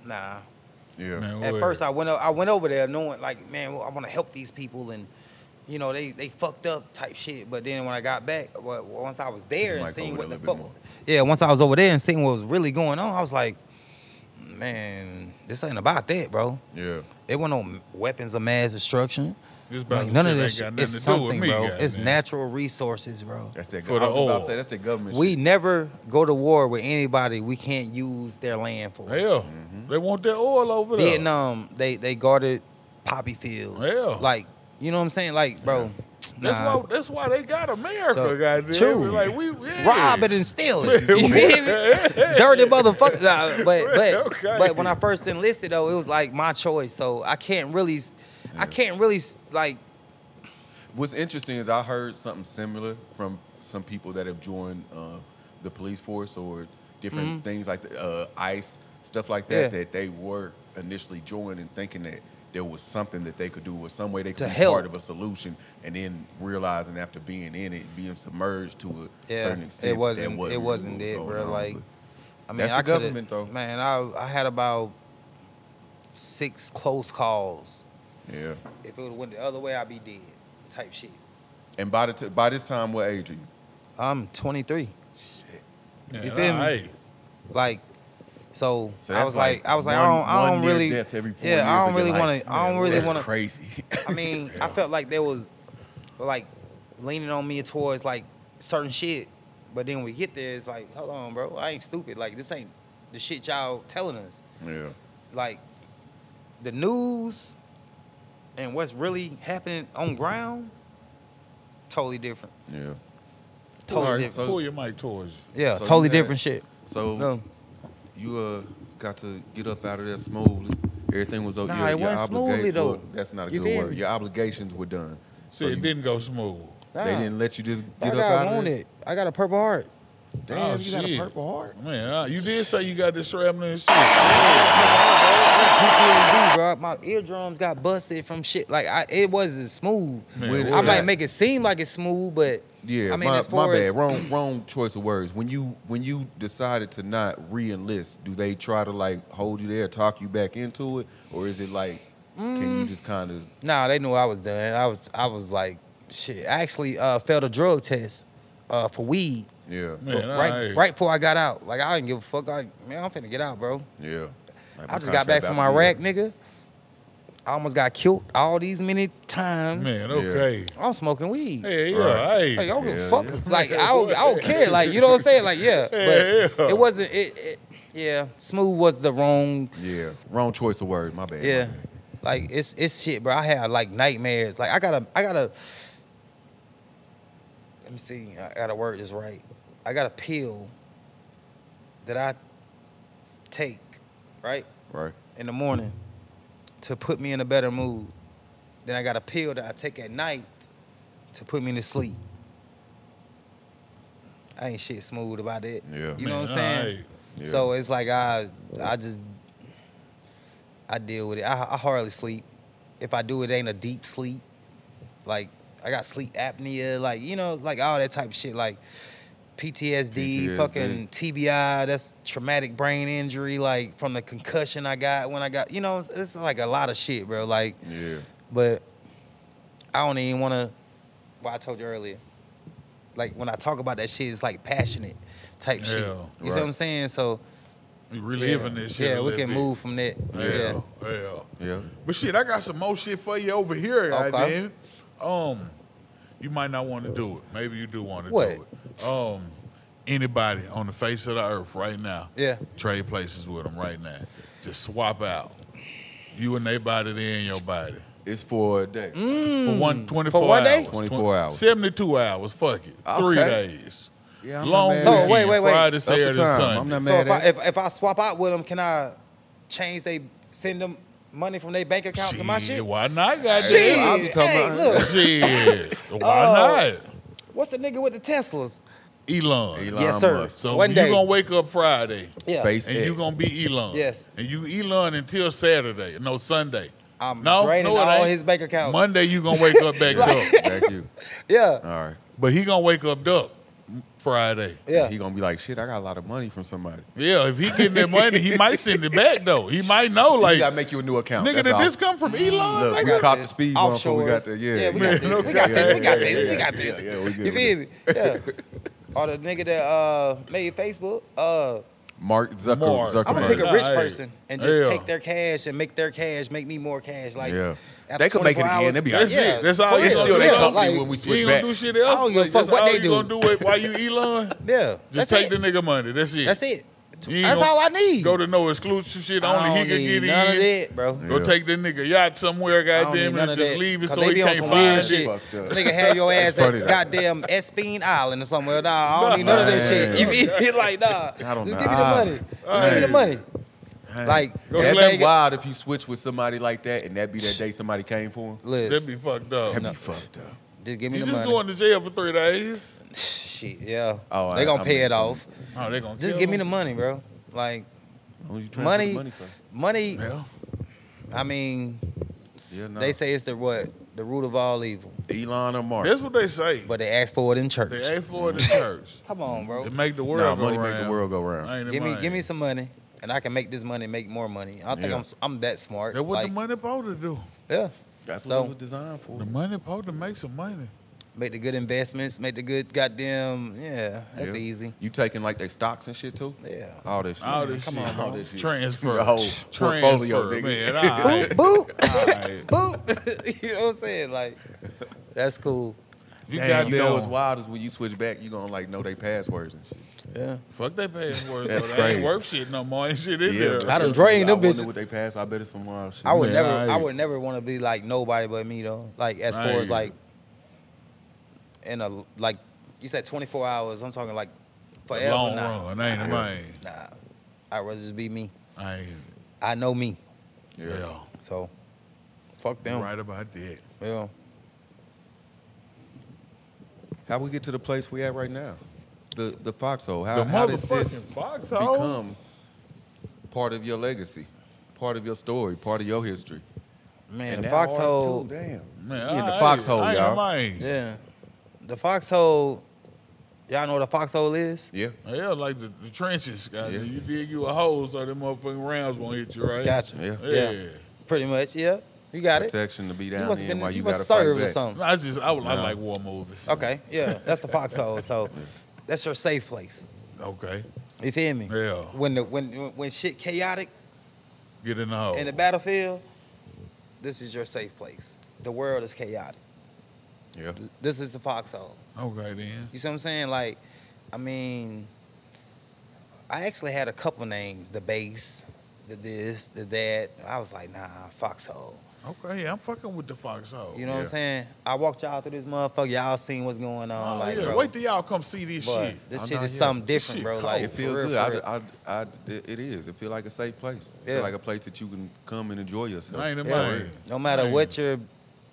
S3: Nah.
S1: Yeah.
S2: Man,
S3: At first, I went o- I went over there knowing like, man, well, I want to help these people and. You know they they fucked up type shit, but then when I got back, well, once I was there and
S1: Like
S3: seeing what the fuck,
S1: more.
S3: yeah, once I was over there and seeing what was really going on, I was like, man, this ain't about that, bro.
S1: Yeah.
S3: It wasn't no weapons of mass destruction.
S2: This about
S3: Like none of
S2: shit
S3: that shit. It's
S2: to do with
S3: something,
S2: me,
S3: bro. It's
S2: goddamn.
S3: natural resources, bro.
S1: That's that.
S2: For the
S1: was
S2: oil.
S1: say that's the government.
S3: We
S1: shit.
S3: never go to war with anybody we can't use their land for.
S2: Hell,
S1: Mm-hmm.
S2: they want their oil over there.
S3: Vietnam, they they guarded poppy fields.
S2: Yeah.
S3: Like, you know what I'm saying? Like, bro.
S2: That's
S3: nah.
S2: why. That's why they got America.
S3: So,
S2: goddamn.
S3: true.
S2: Like we yeah.
S3: rob it and steal it. You feel me? Dirty motherfuckers. Nah, but but
S2: Okay.
S3: but when I first enlisted though, it was like my choice. So I can't really, I can't really like.
S1: What's interesting is I heard something similar from some people that have joined uh, the police force or different things like the, uh, ICE stuff like that.
S3: Mm-hmm. Yeah.
S1: That they were initially joining, thinking that there was something that they could do or some way they could
S3: To
S1: be
S3: help.
S1: part of a solution, and then realizing after being in it, being submerged to a
S3: Yeah,
S1: certain extent,
S3: it wasn't.
S1: wasn't
S3: it wasn't
S1: what was
S3: it,
S1: going
S3: bro.
S1: on,
S3: Like, I mean,
S1: That's the
S3: I coulda-
S1: government, though.
S3: Man, I I had about six close calls.
S1: yeah.
S3: If it would have went the other way, I'd be dead. Type shit.
S1: And by the t- by this time, what age are you?
S3: I'm 23.
S2: Yeah,
S3: You feel me?
S2: alright.
S3: Like, so,
S1: So
S3: I was like, I was like,
S1: one-
S3: I don't, I don't really,
S1: death every four
S3: yeah, I don't really want to, I don't really want to.
S1: crazy.
S3: I mean, I felt like there was like leaning on me towards like certain shit But then we get there, it's like, hold on, bro, I ain't stupid. Like this ain't the shit y'all telling us.
S1: Yeah.
S3: Like the news and what's really happening on ground, totally different.
S1: Yeah.
S3: Totally
S1: Alright,
S3: different.
S1: so-
S2: Pull your mic towards you.
S3: yeah,
S1: so
S3: totally
S1: you had-
S3: different shit.
S1: So
S3: No.
S1: You uh got to get up out of there smoothly. Everything was okay.
S3: Nah, it wasn't smoothly, though.
S1: that's not a
S3: You
S1: good word.
S3: me?
S1: Your obligations were done.
S2: See,
S1: So
S2: it
S1: you-
S2: didn't go smooth.
S1: They didn't let you just
S3: I
S1: get up
S3: got
S1: out of there.
S3: it. I got a purple heart.
S1: Damn,
S2: Oh,
S1: you got a purple heart.
S2: Man, uh, you did say you got this shrapnel and shit.
S3: PTSD, bro. My eardrums got busted from shit. Like I, it wasn't smooth.
S2: Man,
S3: I
S2: what
S3: might
S1: that-
S3: make it seem like it's smooth, but
S1: Yeah,
S3: I mean,
S1: my,
S3: as
S1: my
S3: far as
S1: bad. Wrong, wrong choice of words. When you when you decided to not re-enlist, do they try to like hold you there, talk you back into it, or is it like can
S3: Mm.
S1: you just kind of?
S3: Nah, they knew I was done. I was I was like, shit. I actually uh, failed a drug test uh, for weed.
S1: Yeah,
S2: Man,
S3: right
S2: I-
S3: right before I got out. Like I didn't give a fuck. I, man, I'm finna get out, bro.
S1: yeah. Like,
S3: I just got back from
S1: about to
S3: Iraq,
S1: up.
S3: nigga. I almost got killed all these many times.
S2: Man, okay.
S3: I'm smoking weed.
S2: Hey, yeah,
S1: Right.
S2: hey.
S3: Like, I don't give a fuck.
S1: yeah.
S3: Like, I don't, I don't care. Like, you know what I'm saying? Like, yeah. But
S2: Yeah.
S3: it wasn't, it, it, yeah, smooth was the wrong,
S1: Yeah, wrong choice of word. My bad. my
S3: yeah.
S1: bad.
S3: Like, it's, it's shit, bro. I had like nightmares. Like, I gotta, I gotta, let me see. I gotta word this right. I got a pill that I take, right?
S1: Right.
S3: in the morning to put me in a better mood. Then I got a pill that I take at night to put me to sleep. I ain't shit smooth about it.
S1: Yeah.
S3: You know
S2: Man,
S3: what I'm saying?
S2: alright.
S1: Yeah.
S3: So it's like I I just I deal with it. I, I hardly sleep. If I do it, ain't a deep sleep. Like I got sleep apnea, like you know, like all that type of shit, like PTSD,
S1: PTSD.
S3: fucking TBI. That's traumatic brain injury, like from the concussion I got when I got. You know, it's, it's like a lot of shit, bro. Like,
S1: Yeah.
S3: but I don't even want to. Well, I told you earlier. Like when I talk about that shit, it's like passionate type shit.
S2: Yeah,
S3: You see what. I'm saying? So
S2: We reliving this shit.
S3: yeah,
S2: a
S3: we can
S2: bit.
S3: move from that.
S2: Yeah,
S3: Yeah.
S2: yeah.
S1: Yeah.
S2: But shit, I got some more shit for you over here,
S3: Okay.
S2: goddamn. Um, you might not want to do it. Maybe you do want to do it. Um, anybody on the face of the earth right now,
S3: Yeah.
S2: trade places with them right now. Just swap out. You and they body, they in your body.
S1: It's for a day.
S2: For one, 24
S3: Mm. For one day?
S2: hours.
S1: 24 hours.
S2: 72 hours. Fuck it. Three days.
S1: Yeah, I'm
S2: Long
S1: not mad
S3: So,
S1: at
S2: weekend.
S1: it.
S3: wait, wait, wait.
S2: Friday, Saturday. Sunday.
S1: I'm not
S3: So
S1: mad
S3: if I,
S1: at it.
S3: if, if I swap out with them, can I change they send them money from their bank account to my shit?
S2: Why not, goddamn?
S3: Shit,
S1: I'll be talking
S3: hey,
S1: about-
S3: look,
S2: Shit. Why
S3: Oh.
S2: not?
S3: What's the nigga with the Teslas?
S2: Elon.
S1: Elon
S3: Yes, sir.
S1: Musk.
S2: So
S3: One
S2: you
S3: day.
S2: gonna wake up Friday
S3: Yeah.
S1: Space
S2: and you're gonna be Elon.
S3: Yes.
S2: And you Elon until Saturday, no Sunday.
S3: I'm
S2: no,
S3: draining
S2: no,
S3: all
S2: ain't.
S3: his bank accounts.
S2: Monday you gonna wake up back up,
S1: Thank you.
S3: Yeah,
S1: All right.
S2: but he gonna wake up up Friday.
S3: yeah.
S1: He gonna be like, shit. I got a lot of money from somebody.
S2: Yeah, if he getting that money, he might send it back though. He might know
S1: Like,
S2: like,
S1: you gotta make you a new account.
S2: nigga,
S1: That's
S2: did
S1: all.
S2: this come from Elon?
S1: Look,
S2: Like,
S1: we caught the speed bump before we got
S3: Offshores.
S1: there. Yeah,
S3: yeah, we got this. We got this. We got
S1: Yeah,
S3: this.
S1: yeah,
S3: We got this.
S1: yeah, we good
S3: You feel me? Yeah. Or the nigga that uh made Facebook. Uh,
S1: Mark Zucker,
S2: Mark.
S1: Zuckerberg.
S3: I'm gonna pick a rich person and just
S2: Yeah.
S3: take their cash and make their cash make me more cash. Like,
S1: Yeah.
S3: After
S1: They could make it again.
S3: hours-
S1: They be
S2: That's
S1: like,
S2: it. That's all
S3: for
S2: you
S3: real.
S2: gonna
S1: still
S2: do.
S1: they
S3: Yeah,
S1: company
S3: like,
S1: when we
S2: You
S1: switch
S2: ain't
S1: back.
S2: gonna do shit
S3: I
S2: else.
S3: don't give a fuck what
S2: all
S3: they
S2: you
S3: do.
S2: gonna do it while you Elon.
S3: Yeah,
S2: Just take
S3: it.
S2: the nigga money. That's it.
S3: That's it. That's all I need.
S2: Go to no exclusive shit. Only he
S3: don't
S2: can
S3: need
S2: get
S3: none
S2: in.
S3: of that, bro.
S2: Go
S1: Yeah.
S2: take the nigga yacht somewhere,
S3: I don't
S2: goddamn,
S3: none
S2: and just
S3: that.
S2: leave it
S3: 'Cause
S2: so
S3: they
S2: he
S3: be on
S2: can't
S3: some
S2: find
S3: weird
S2: it.
S3: shit. Nigga have your ass at
S1: though.
S3: goddamn Epstein Island or somewhere. Nah, I don't need none of that shit. You feel me? Like, nah.
S1: I don't
S3: Just
S1: know.
S3: give me the
S1: Ah.
S3: money. Just give me the
S2: Hey.
S3: Money. Like,
S2: Go
S1: That'd
S2: slap
S1: be wild if you switch with somebody like that and that be that day somebody came for him.
S2: That'd be fucked up.
S1: That'd be fucked up.
S3: just give me
S2: You
S3: the money.
S2: You just
S3: money.
S2: going to jail for three days.
S3: Shit, yeah.
S1: Oh,
S3: they gonna
S1: I'm
S3: pay it off.
S2: Oh, they gonna
S3: Just
S2: kill
S3: give me the money, bro. Like,
S1: you
S3: money,
S1: put money for?
S3: money.
S2: Yeah.
S3: I mean,
S1: Yeah, no.
S3: they say it's the what? The root of all evil.
S1: Elon or Mark.
S2: That's what they say.
S3: But they ask for it in church.
S2: they ask for it in church.
S3: Come on, bro.
S2: It make the
S1: Nah,
S2: world go
S1: money
S2: round.
S1: make the world go round.
S3: Give me,
S2: man?
S3: give me some money, and I can make this money make more money. I think
S1: Yeah.
S3: I'm, I'm that smart.
S2: That's what
S3: like,
S2: the money supposed to do.
S3: Yeah.
S1: That's
S3: So-
S1: what it was designed for.
S2: The money supposed to make some money.
S3: Make the good investments. Make the good goddamn. Yeah, that's
S1: Yeah.
S3: easy.
S1: You taking like their stocks and shit too?
S3: Yeah.
S1: All this shit.
S2: All this
S3: Come
S2: shit.
S3: on.
S1: All this shit.
S2: Transfer.
S1: Your whole portfolio,
S2: Transfer,
S1: nigga.
S2: man. All right.
S3: Boop,
S2: All right.
S3: boop. you know what I'm saying? Like, that's cool.
S2: You
S1: Damn,
S2: got
S1: you know
S2: them.
S1: what's wild is when you switch back, you gonna like know they passwords and shit.
S3: Yeah.
S2: Fuck that password.
S1: That's
S2: though. They
S1: crazy.
S2: ain't worth shit no more. Ain't shit in
S1: Yeah,
S2: there.
S3: I done
S1: I
S3: drained them
S1: wonder
S3: bitches.
S1: what they pass. I bet it's some wild shit.
S3: I would
S2: Man,
S3: never, I,
S2: I-
S3: would never want to be like nobody but me though. Like as far
S2: I
S3: as like, in a like, you said 24 hours. I'm talking like forever.
S2: long
S3: nah.
S2: run, ain't it,
S3: nah,
S2: man?
S3: Nah, I'd rather just be me.
S2: I ain't.
S3: I know me,
S2: Yeah.
S3: so fuck
S2: You're
S3: them.
S2: right about that.
S3: Yeah.
S1: How we get to the place we at right now? The the foxhole. How,
S2: The
S1: how did this
S2: foxhole.
S1: become part of your legacy, part of your story, part of your history?
S3: Man,
S1: And
S3: the foxhole.
S1: Damn.
S2: Man,
S1: We in the foxhole,
S2: I,
S1: y'all.
S2: I.
S3: Yeah, the foxhole. Y'all know what a foxhole is?
S1: Yeah.
S2: Yeah, like the, the trenches. God,
S1: Yeah.
S2: You dig you a hole so them motherfucking rounds won't hit you, right?
S3: Gotcha.
S1: Yeah.
S2: Yeah.
S3: Yeah. Pretty much. Yeah, you got it.
S1: Protection to be
S3: You
S1: down
S3: must
S1: in
S3: been.
S1: while
S3: You
S1: you
S3: must
S1: gotta
S3: serve or
S1: back.
S3: something.
S2: I just I, I
S1: No.
S2: like war movies.
S3: Okay, yeah, that's the foxhole. So that's your safe place.
S2: Okay.
S3: You feel me?
S2: Yeah.
S3: When the when when shit chaotic
S2: Get in the hole.
S3: in the battlefield, this is your safe place. The world is chaotic.
S1: Yeah.
S3: This is the foxhole.
S2: Okay then.
S3: You see what I'm saying? Like, I mean, I actually had a couple names: the base, the this, the that. I was like, nah, foxhole.
S2: Okay, yeah, I'm fucking with the foxhole.
S3: You know what I'm saying? I walked y'all through this motherfucker. Y'all seen what's going on.
S2: Oh,
S3: like,
S2: yeah.
S3: bro,
S2: Wait till y'all come see this
S3: but
S2: shit.
S3: this
S1: I'm
S3: shit is
S1: here.
S3: something different,
S2: shit
S3: bro.
S2: cold.
S3: Like,
S1: It
S3: for
S1: feels
S3: real,
S1: good.
S3: for real.
S1: I, I, I, it it is. It feel like a safe place. It feel like a place that you can come and enjoy yourself.
S2: Ain't a
S3: Yeah.
S2: man.
S3: No matter
S2: I
S3: what your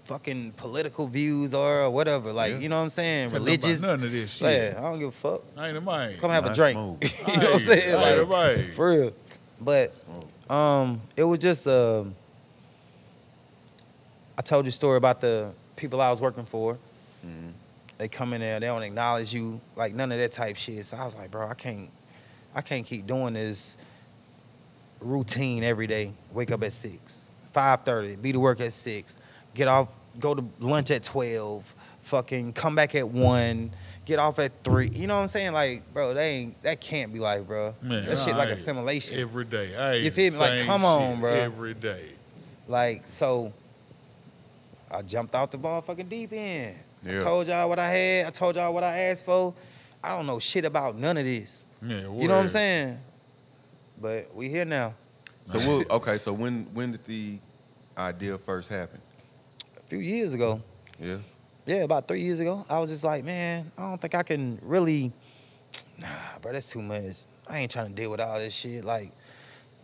S3: fucking political views are or whatever, like
S1: Yeah.
S3: you know what I'm saying, religious.
S2: none of this shit.
S3: Yeah, I don't give a fuck.
S2: I ain't a man.
S3: Come have a drink. you know what I'm saying?
S2: hey,
S3: Like,
S2: everybody.
S3: for real. But
S1: Smoke.
S3: um, it was just um. I told you a story about the people I was working for.
S1: Mm-hmm.
S3: They come in there, they don't acknowledge you, like none of that type shit. So I was like, bro, I can't, I can't keep doing this routine every day. Wake up at six, five thirty, be to work at six, get off, go to lunch at twelve, fucking come back at one, get off at three. You know what I'm saying? Like, bro, that ain't that can't be like, bro.
S2: Man,
S3: that shit like assimilation.
S2: Every day. I
S3: You feel me? Like, come on, bro.
S2: Every day.
S3: Like, so I jumped off the motherfucking deep end. I told y'all what I had. I told y'all what I asked for. I don't know shit about none of this.
S2: Yeah,
S3: You know what I'm saying? But we here now.
S1: So we'll, okay. So when when did the idea first happen?
S3: A few years ago,
S1: Yeah.
S3: yeah, about three years ago, I was just like, man, I don't think I can really. Nah, bro, that's too much. I ain't trying to deal with all this shit. Like,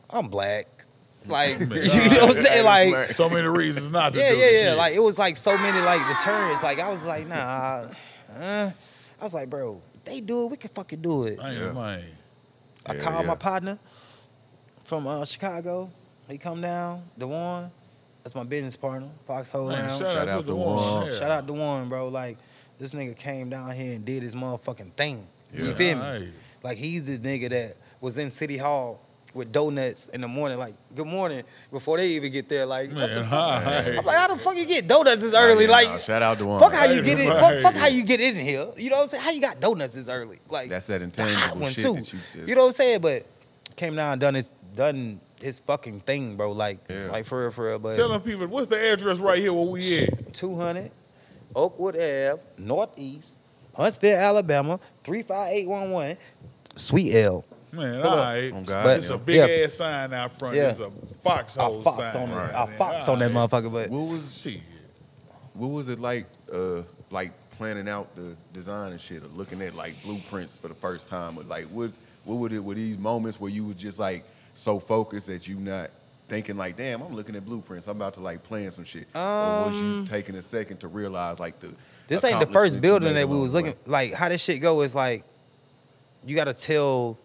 S3: I'm black. Like, you know what I'm saying? Like,
S2: So many reasons not to
S3: yeah,
S2: do
S3: yeah,
S2: the
S3: yeah.
S2: shit.
S3: Like it was like so many like deterrents. Like I was like, nah. Uh, I was like, bro, if they do it, we can fucking do it.
S2: I ain't
S1: Yeah.
S3: I
S1: Yeah,
S3: called my partner from uh, Chicago. He come down, Dewan. That's my business partner, Foxhole
S2: Man,
S3: Lounge.
S2: shout,
S1: Shout
S2: out,
S1: out
S2: to the
S1: to
S2: one.
S1: Juan.
S2: Yeah.
S3: Shout out Dewan, bro. Like this nigga came down here and did his motherfucking thing. You feel me?
S2: Hey.
S3: Like he's the nigga that was in City Hall with donuts in the morning, like good morning, before they even get there. Like, what the
S2: Man, hi.
S3: I'm like, how the fuck you get donuts this early?
S1: yeah,
S3: like,
S1: nah, shout out to Juan.
S3: Fuck how you get it.
S2: right.
S3: Fuck, fuck how you get in here. You know what I'm saying? How you got donuts this early? Like
S1: That's that
S3: the
S1: intangible
S3: hot one
S1: shit
S3: too.
S1: that you just-
S3: You know what I'm saying? But came down and done his done his fucking thing, bro. Like,
S1: Yeah.
S3: like for real, for real. But
S2: Telling people, what's the address right here where we at?
S3: 200 Oakwood Ave, Northeast, Huntsville, Alabama, 35811, Suite L.
S2: Man,
S3: all right.
S2: all
S3: up.
S2: right.
S1: On God.
S2: But it's a big
S3: yeah.
S2: ass sign out front.
S3: Yeah.
S2: It's a foxhole
S3: I fox
S2: sign.
S3: on it.
S2: right
S3: I
S2: there.
S3: fox on that
S2: All right.
S3: motherfucker, but
S1: What was
S2: Shit.
S1: what was it like? Uh, like planning out the design and shit, or looking at like blueprints for the first time, or like what what would it were these moments where you were just like so focused that you not thinking like, damn, I'm looking at blueprints, I'm about to like plan some shit, or was you taking a second to realize like the
S3: Um, This ain't the first building that we was
S1: the way?
S3: looking like how this shit go is like you gotta tell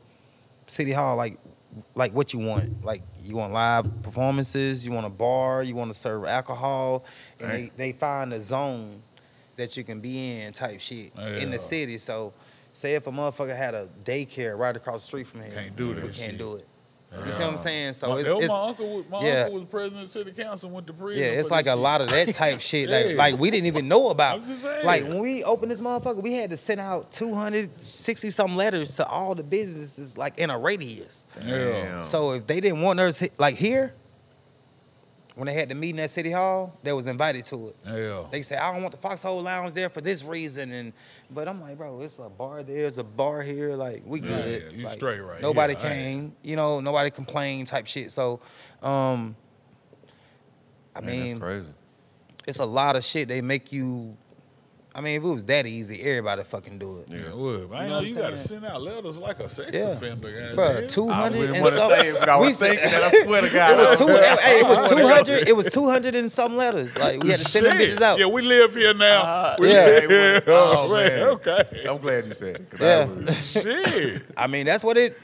S3: City Hall like like what you want. Like you want live performances, you want a bar, you want to serve alcohol, and
S1: Right.
S3: they, they find a zone that you can be in type shit in the city. So say if a motherfucker had a daycare right across the street from here.
S2: Can't do that.
S3: we can't
S2: shit.
S3: do it. You see what I'm saying? So
S2: my,
S3: it's, it's
S2: my uncle. was- My
S3: yeah.
S2: uncle was president of city council. Went to prison.
S3: yeah, it's like a
S2: shit.
S3: lot of that type shit. Like,
S2: Yeah.
S3: like we didn't even know about.
S2: I'm just saying.
S3: Like when we opened this motherfucker, we had to send out 260 some letters to all the businesses like in a radius.
S2: Yeah.
S1: Damn.
S3: So if they didn't want us like here, when they had the meeting at City Hall, they was invited to it.
S2: Yeah.
S3: They say, I don't want the Foxhole Lounge there for this reason. And but I'm like, bro, it's a bar there, it's a bar here. Like, we
S2: Yeah,
S3: good.
S2: yeah, you
S3: Like,
S2: straight right
S3: Nobody
S2: here. I ain't-
S3: came, you know, nobody complained type shit. So um I
S1: Man,
S3: mean,
S1: that's crazy.
S3: it's a lot of shit they make you I mean, if it was that easy, everybody fucking do it.
S2: Yeah, it would. But I
S3: You
S2: you
S3: know
S2: know you gotta send out letters like a sex
S3: Yeah.
S2: offender.
S3: Bro,
S2: goddamn.
S3: two
S1: I
S3: hundred
S1: wouldn't
S3: and
S1: want to
S3: some.
S1: but I
S3: we
S1: was thinking that. I swear to God.
S3: It was two. Hey, it was two hundred. It was two hundred and some letters. Like we had to send them bitches out.
S2: Yeah, we live here now.
S1: Uh,
S2: we
S3: yeah.
S2: live here.
S1: Oh,
S2: Oh, man.
S1: man.
S2: Okay.
S1: I'm glad you said it. 'cause
S3: Yeah.
S1: I was,
S2: Shit.
S3: I mean, that's what it.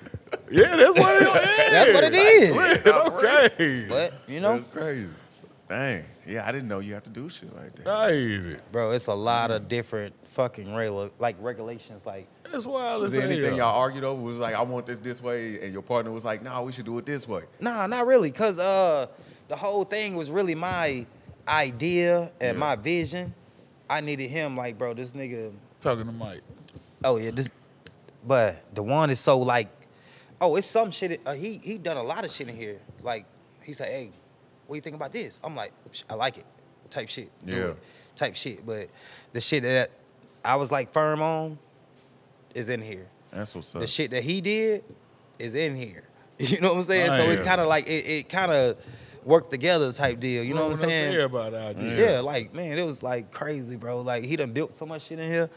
S2: Yeah, that's what it is.
S3: That's what it is.
S2: okay.
S3: But you know,
S1: was crazy. Dang. Yeah, I didn't know you have to do shit like that.
S2: I hate it.
S3: bro, it's a lot of different fucking regula- like regulations. Like
S2: That's wild
S1: Was there anything y'all argued over? Was like, I want this this way, and your partner was like, Nah, we should do it this way.
S3: Nah, not really, cause uh, the whole thing was really my idea and
S1: Yeah.
S3: my vision. I needed him, like, bro, this nigga.
S2: Talking to Mike.
S3: Oh yeah, this. But the one is so like, oh, it's some shit. Uh, he he done a lot of shit in here. Like he said, hey, what you think about this? I'm like, I like it, type shit. Do
S1: Yeah.
S3: it, type shit. But the shit that I was like firm on is in here.
S1: That's what's up.
S3: The shit that he did is in here. You know what I'm saying? So it's kind of like it, it kind of worked together type deal. You know what I'm saying?
S2: Everybody idea.
S3: Yeah, like man, it was like crazy, bro. Like he done built so much shit in here.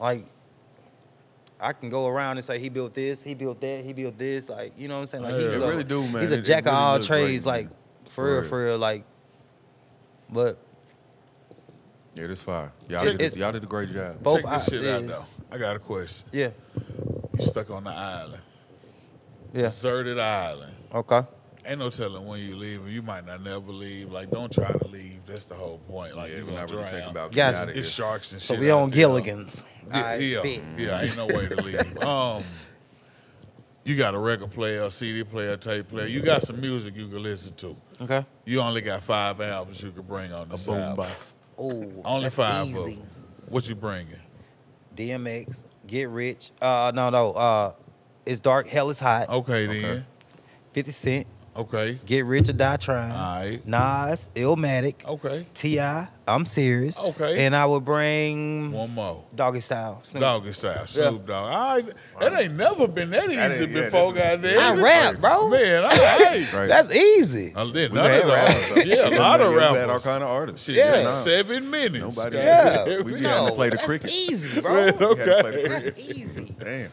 S3: Like I can go around and say he built this, he built that, he built this. Like you know what I'm saying? Like
S2: Yeah.
S3: he's
S2: It
S3: a,
S1: really do, man.
S3: He's a
S1: It- it
S3: jack of all
S1: looks great,
S3: trades. like for,
S1: For
S3: real,
S1: real.
S3: for real. Like, but
S1: yeah, this fire. Y'all
S3: Shit,
S1: did,
S3: it's-
S1: y'all did a great job.
S3: both
S2: Check this shit out
S3: ideas-
S2: though. I got a question.
S3: Yeah,
S2: You stuck on the island.
S3: yeah.
S2: Deserted island.
S3: Okay.
S2: Ain't no telling when you leave. You might not never leave. Like, don't try to leave. That's the whole point. Like,
S1: yeah,
S2: you're
S1: we're not really thinking about
S3: Gotcha.
S1: getting out of
S2: It's sharks and
S3: So
S2: shit.
S3: we
S2: out
S3: on
S2: there.
S3: Gilligan's.
S2: Yeah,
S3: I
S2: yeah,
S3: bet.
S2: yeah. Ain't no way to leave. Um, you got a record player, a CD player, tape player. You got some music you can listen to.
S3: Okay.
S2: You only got five albums you can bring on the
S1: boom box.
S3: Oh,
S2: Only
S3: that's
S2: five of
S3: easy.
S2: them. What you bringing?
S3: DMX, Get Rich. Uh, no, no. Uh, it's dark. Hell is hot.
S2: Okay, then.
S3: 50 Cent.
S2: Okay.
S3: Get Rich or Die Trying.
S2: Alright.
S3: Nas, Illmatic.
S2: Okay.
S3: T.I., I'm serious.
S2: Okay.
S3: And I would bring
S2: One more.
S3: Doggy Style. Snoop.
S2: Doggy style, Snoop Dogg. All right, that ain't never been that
S1: That
S2: easy
S1: ain't- yeah,
S2: before,
S1: this is-
S2: goddamn.
S3: I rap, bro.
S2: Man, all right.
S1: Right.
S3: That's easy.
S2: I did none of
S1: rappers.
S2: those. Yeah, a lot of
S1: We had
S2: rappers.
S1: all kind of artists.
S2: Shit,
S3: Yeah.
S2: yeah. seven minutes.
S1: Nobody-
S3: Yeah.
S1: We be having to play the
S3: that's
S1: cricket.
S3: easy, bro.
S2: Man,
S1: We had to play the
S2: okay.
S3: That's easy.
S1: Damn.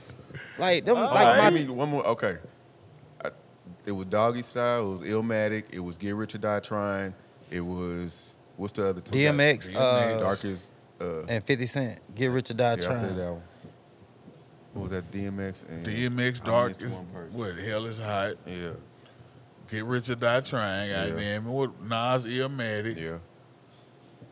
S3: Like them,
S1: Like,
S3: like my
S1: one more. Okay. I, it was Doggy Style. It was Illmatic. It was Get Rich or Die Trying. It was what's the other two?
S3: DMX,
S2: DMX,
S3: uh,
S1: Darkest. Uh,
S3: and 50 Cent. Get Rich or Die
S1: yeah, I said
S3: Trying.
S1: that one. What was that? DMX and
S2: DMX
S1: I
S2: Dark
S1: missed
S2: is what hell is hot.
S1: Yeah.
S2: Get Rich or Die Trying.
S1: Yeah.
S2: Goddamn. What Nas Illmatic.
S1: Yeah.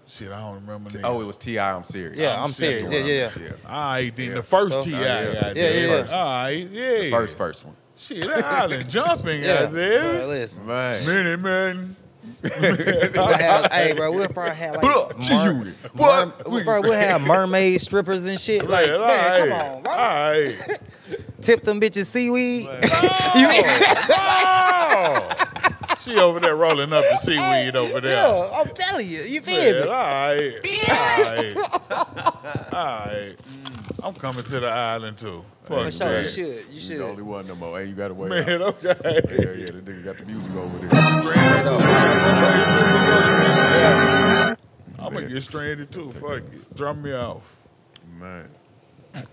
S2: Shit, I don't remember.
S1: T- oh, it was Ti. I'm serious.
S3: Yeah,
S2: I'm
S3: I'm serious.
S2: serious.
S3: Yeah, yeah, yeah.
S1: Yeah.
S2: All right, then
S1: Yeah.
S2: the first
S3: So-
S2: Ti.
S1: Yeah.
S2: goddamn.
S3: Yeah, yeah, yeah.
S2: All right, yeah.
S1: First, first one.
S2: Shit, that island jumping
S3: Yeah.
S2: out there.
S3: Bro, listen.
S1: Man.
S2: Minute man.
S3: Hey, bro, we'll probably have like
S1: Pull up, G-Unit. What?
S3: mer- bro, we'll have mermaid strippers and shit. Like,
S2: Man,
S3: man, come on, bro.
S2: All right.
S3: Tip them bitches seaweed.
S2: Oh, she over there rolling up the seaweed over there.
S3: Yeah, I'm telling you, you feel
S2: Man,
S3: me?
S2: all right. All right. All right. I'm coming to the island too.
S3: For sure, you should, you
S1: You
S3: should.
S1: the only one no more. Hey, you got to wait.
S2: Man,
S1: out.
S2: okay.
S1: Yeah, yeah. The nigga got the music over there.
S2: I'm gonna get stranded too. Fuck it. Drop me off.
S1: Man.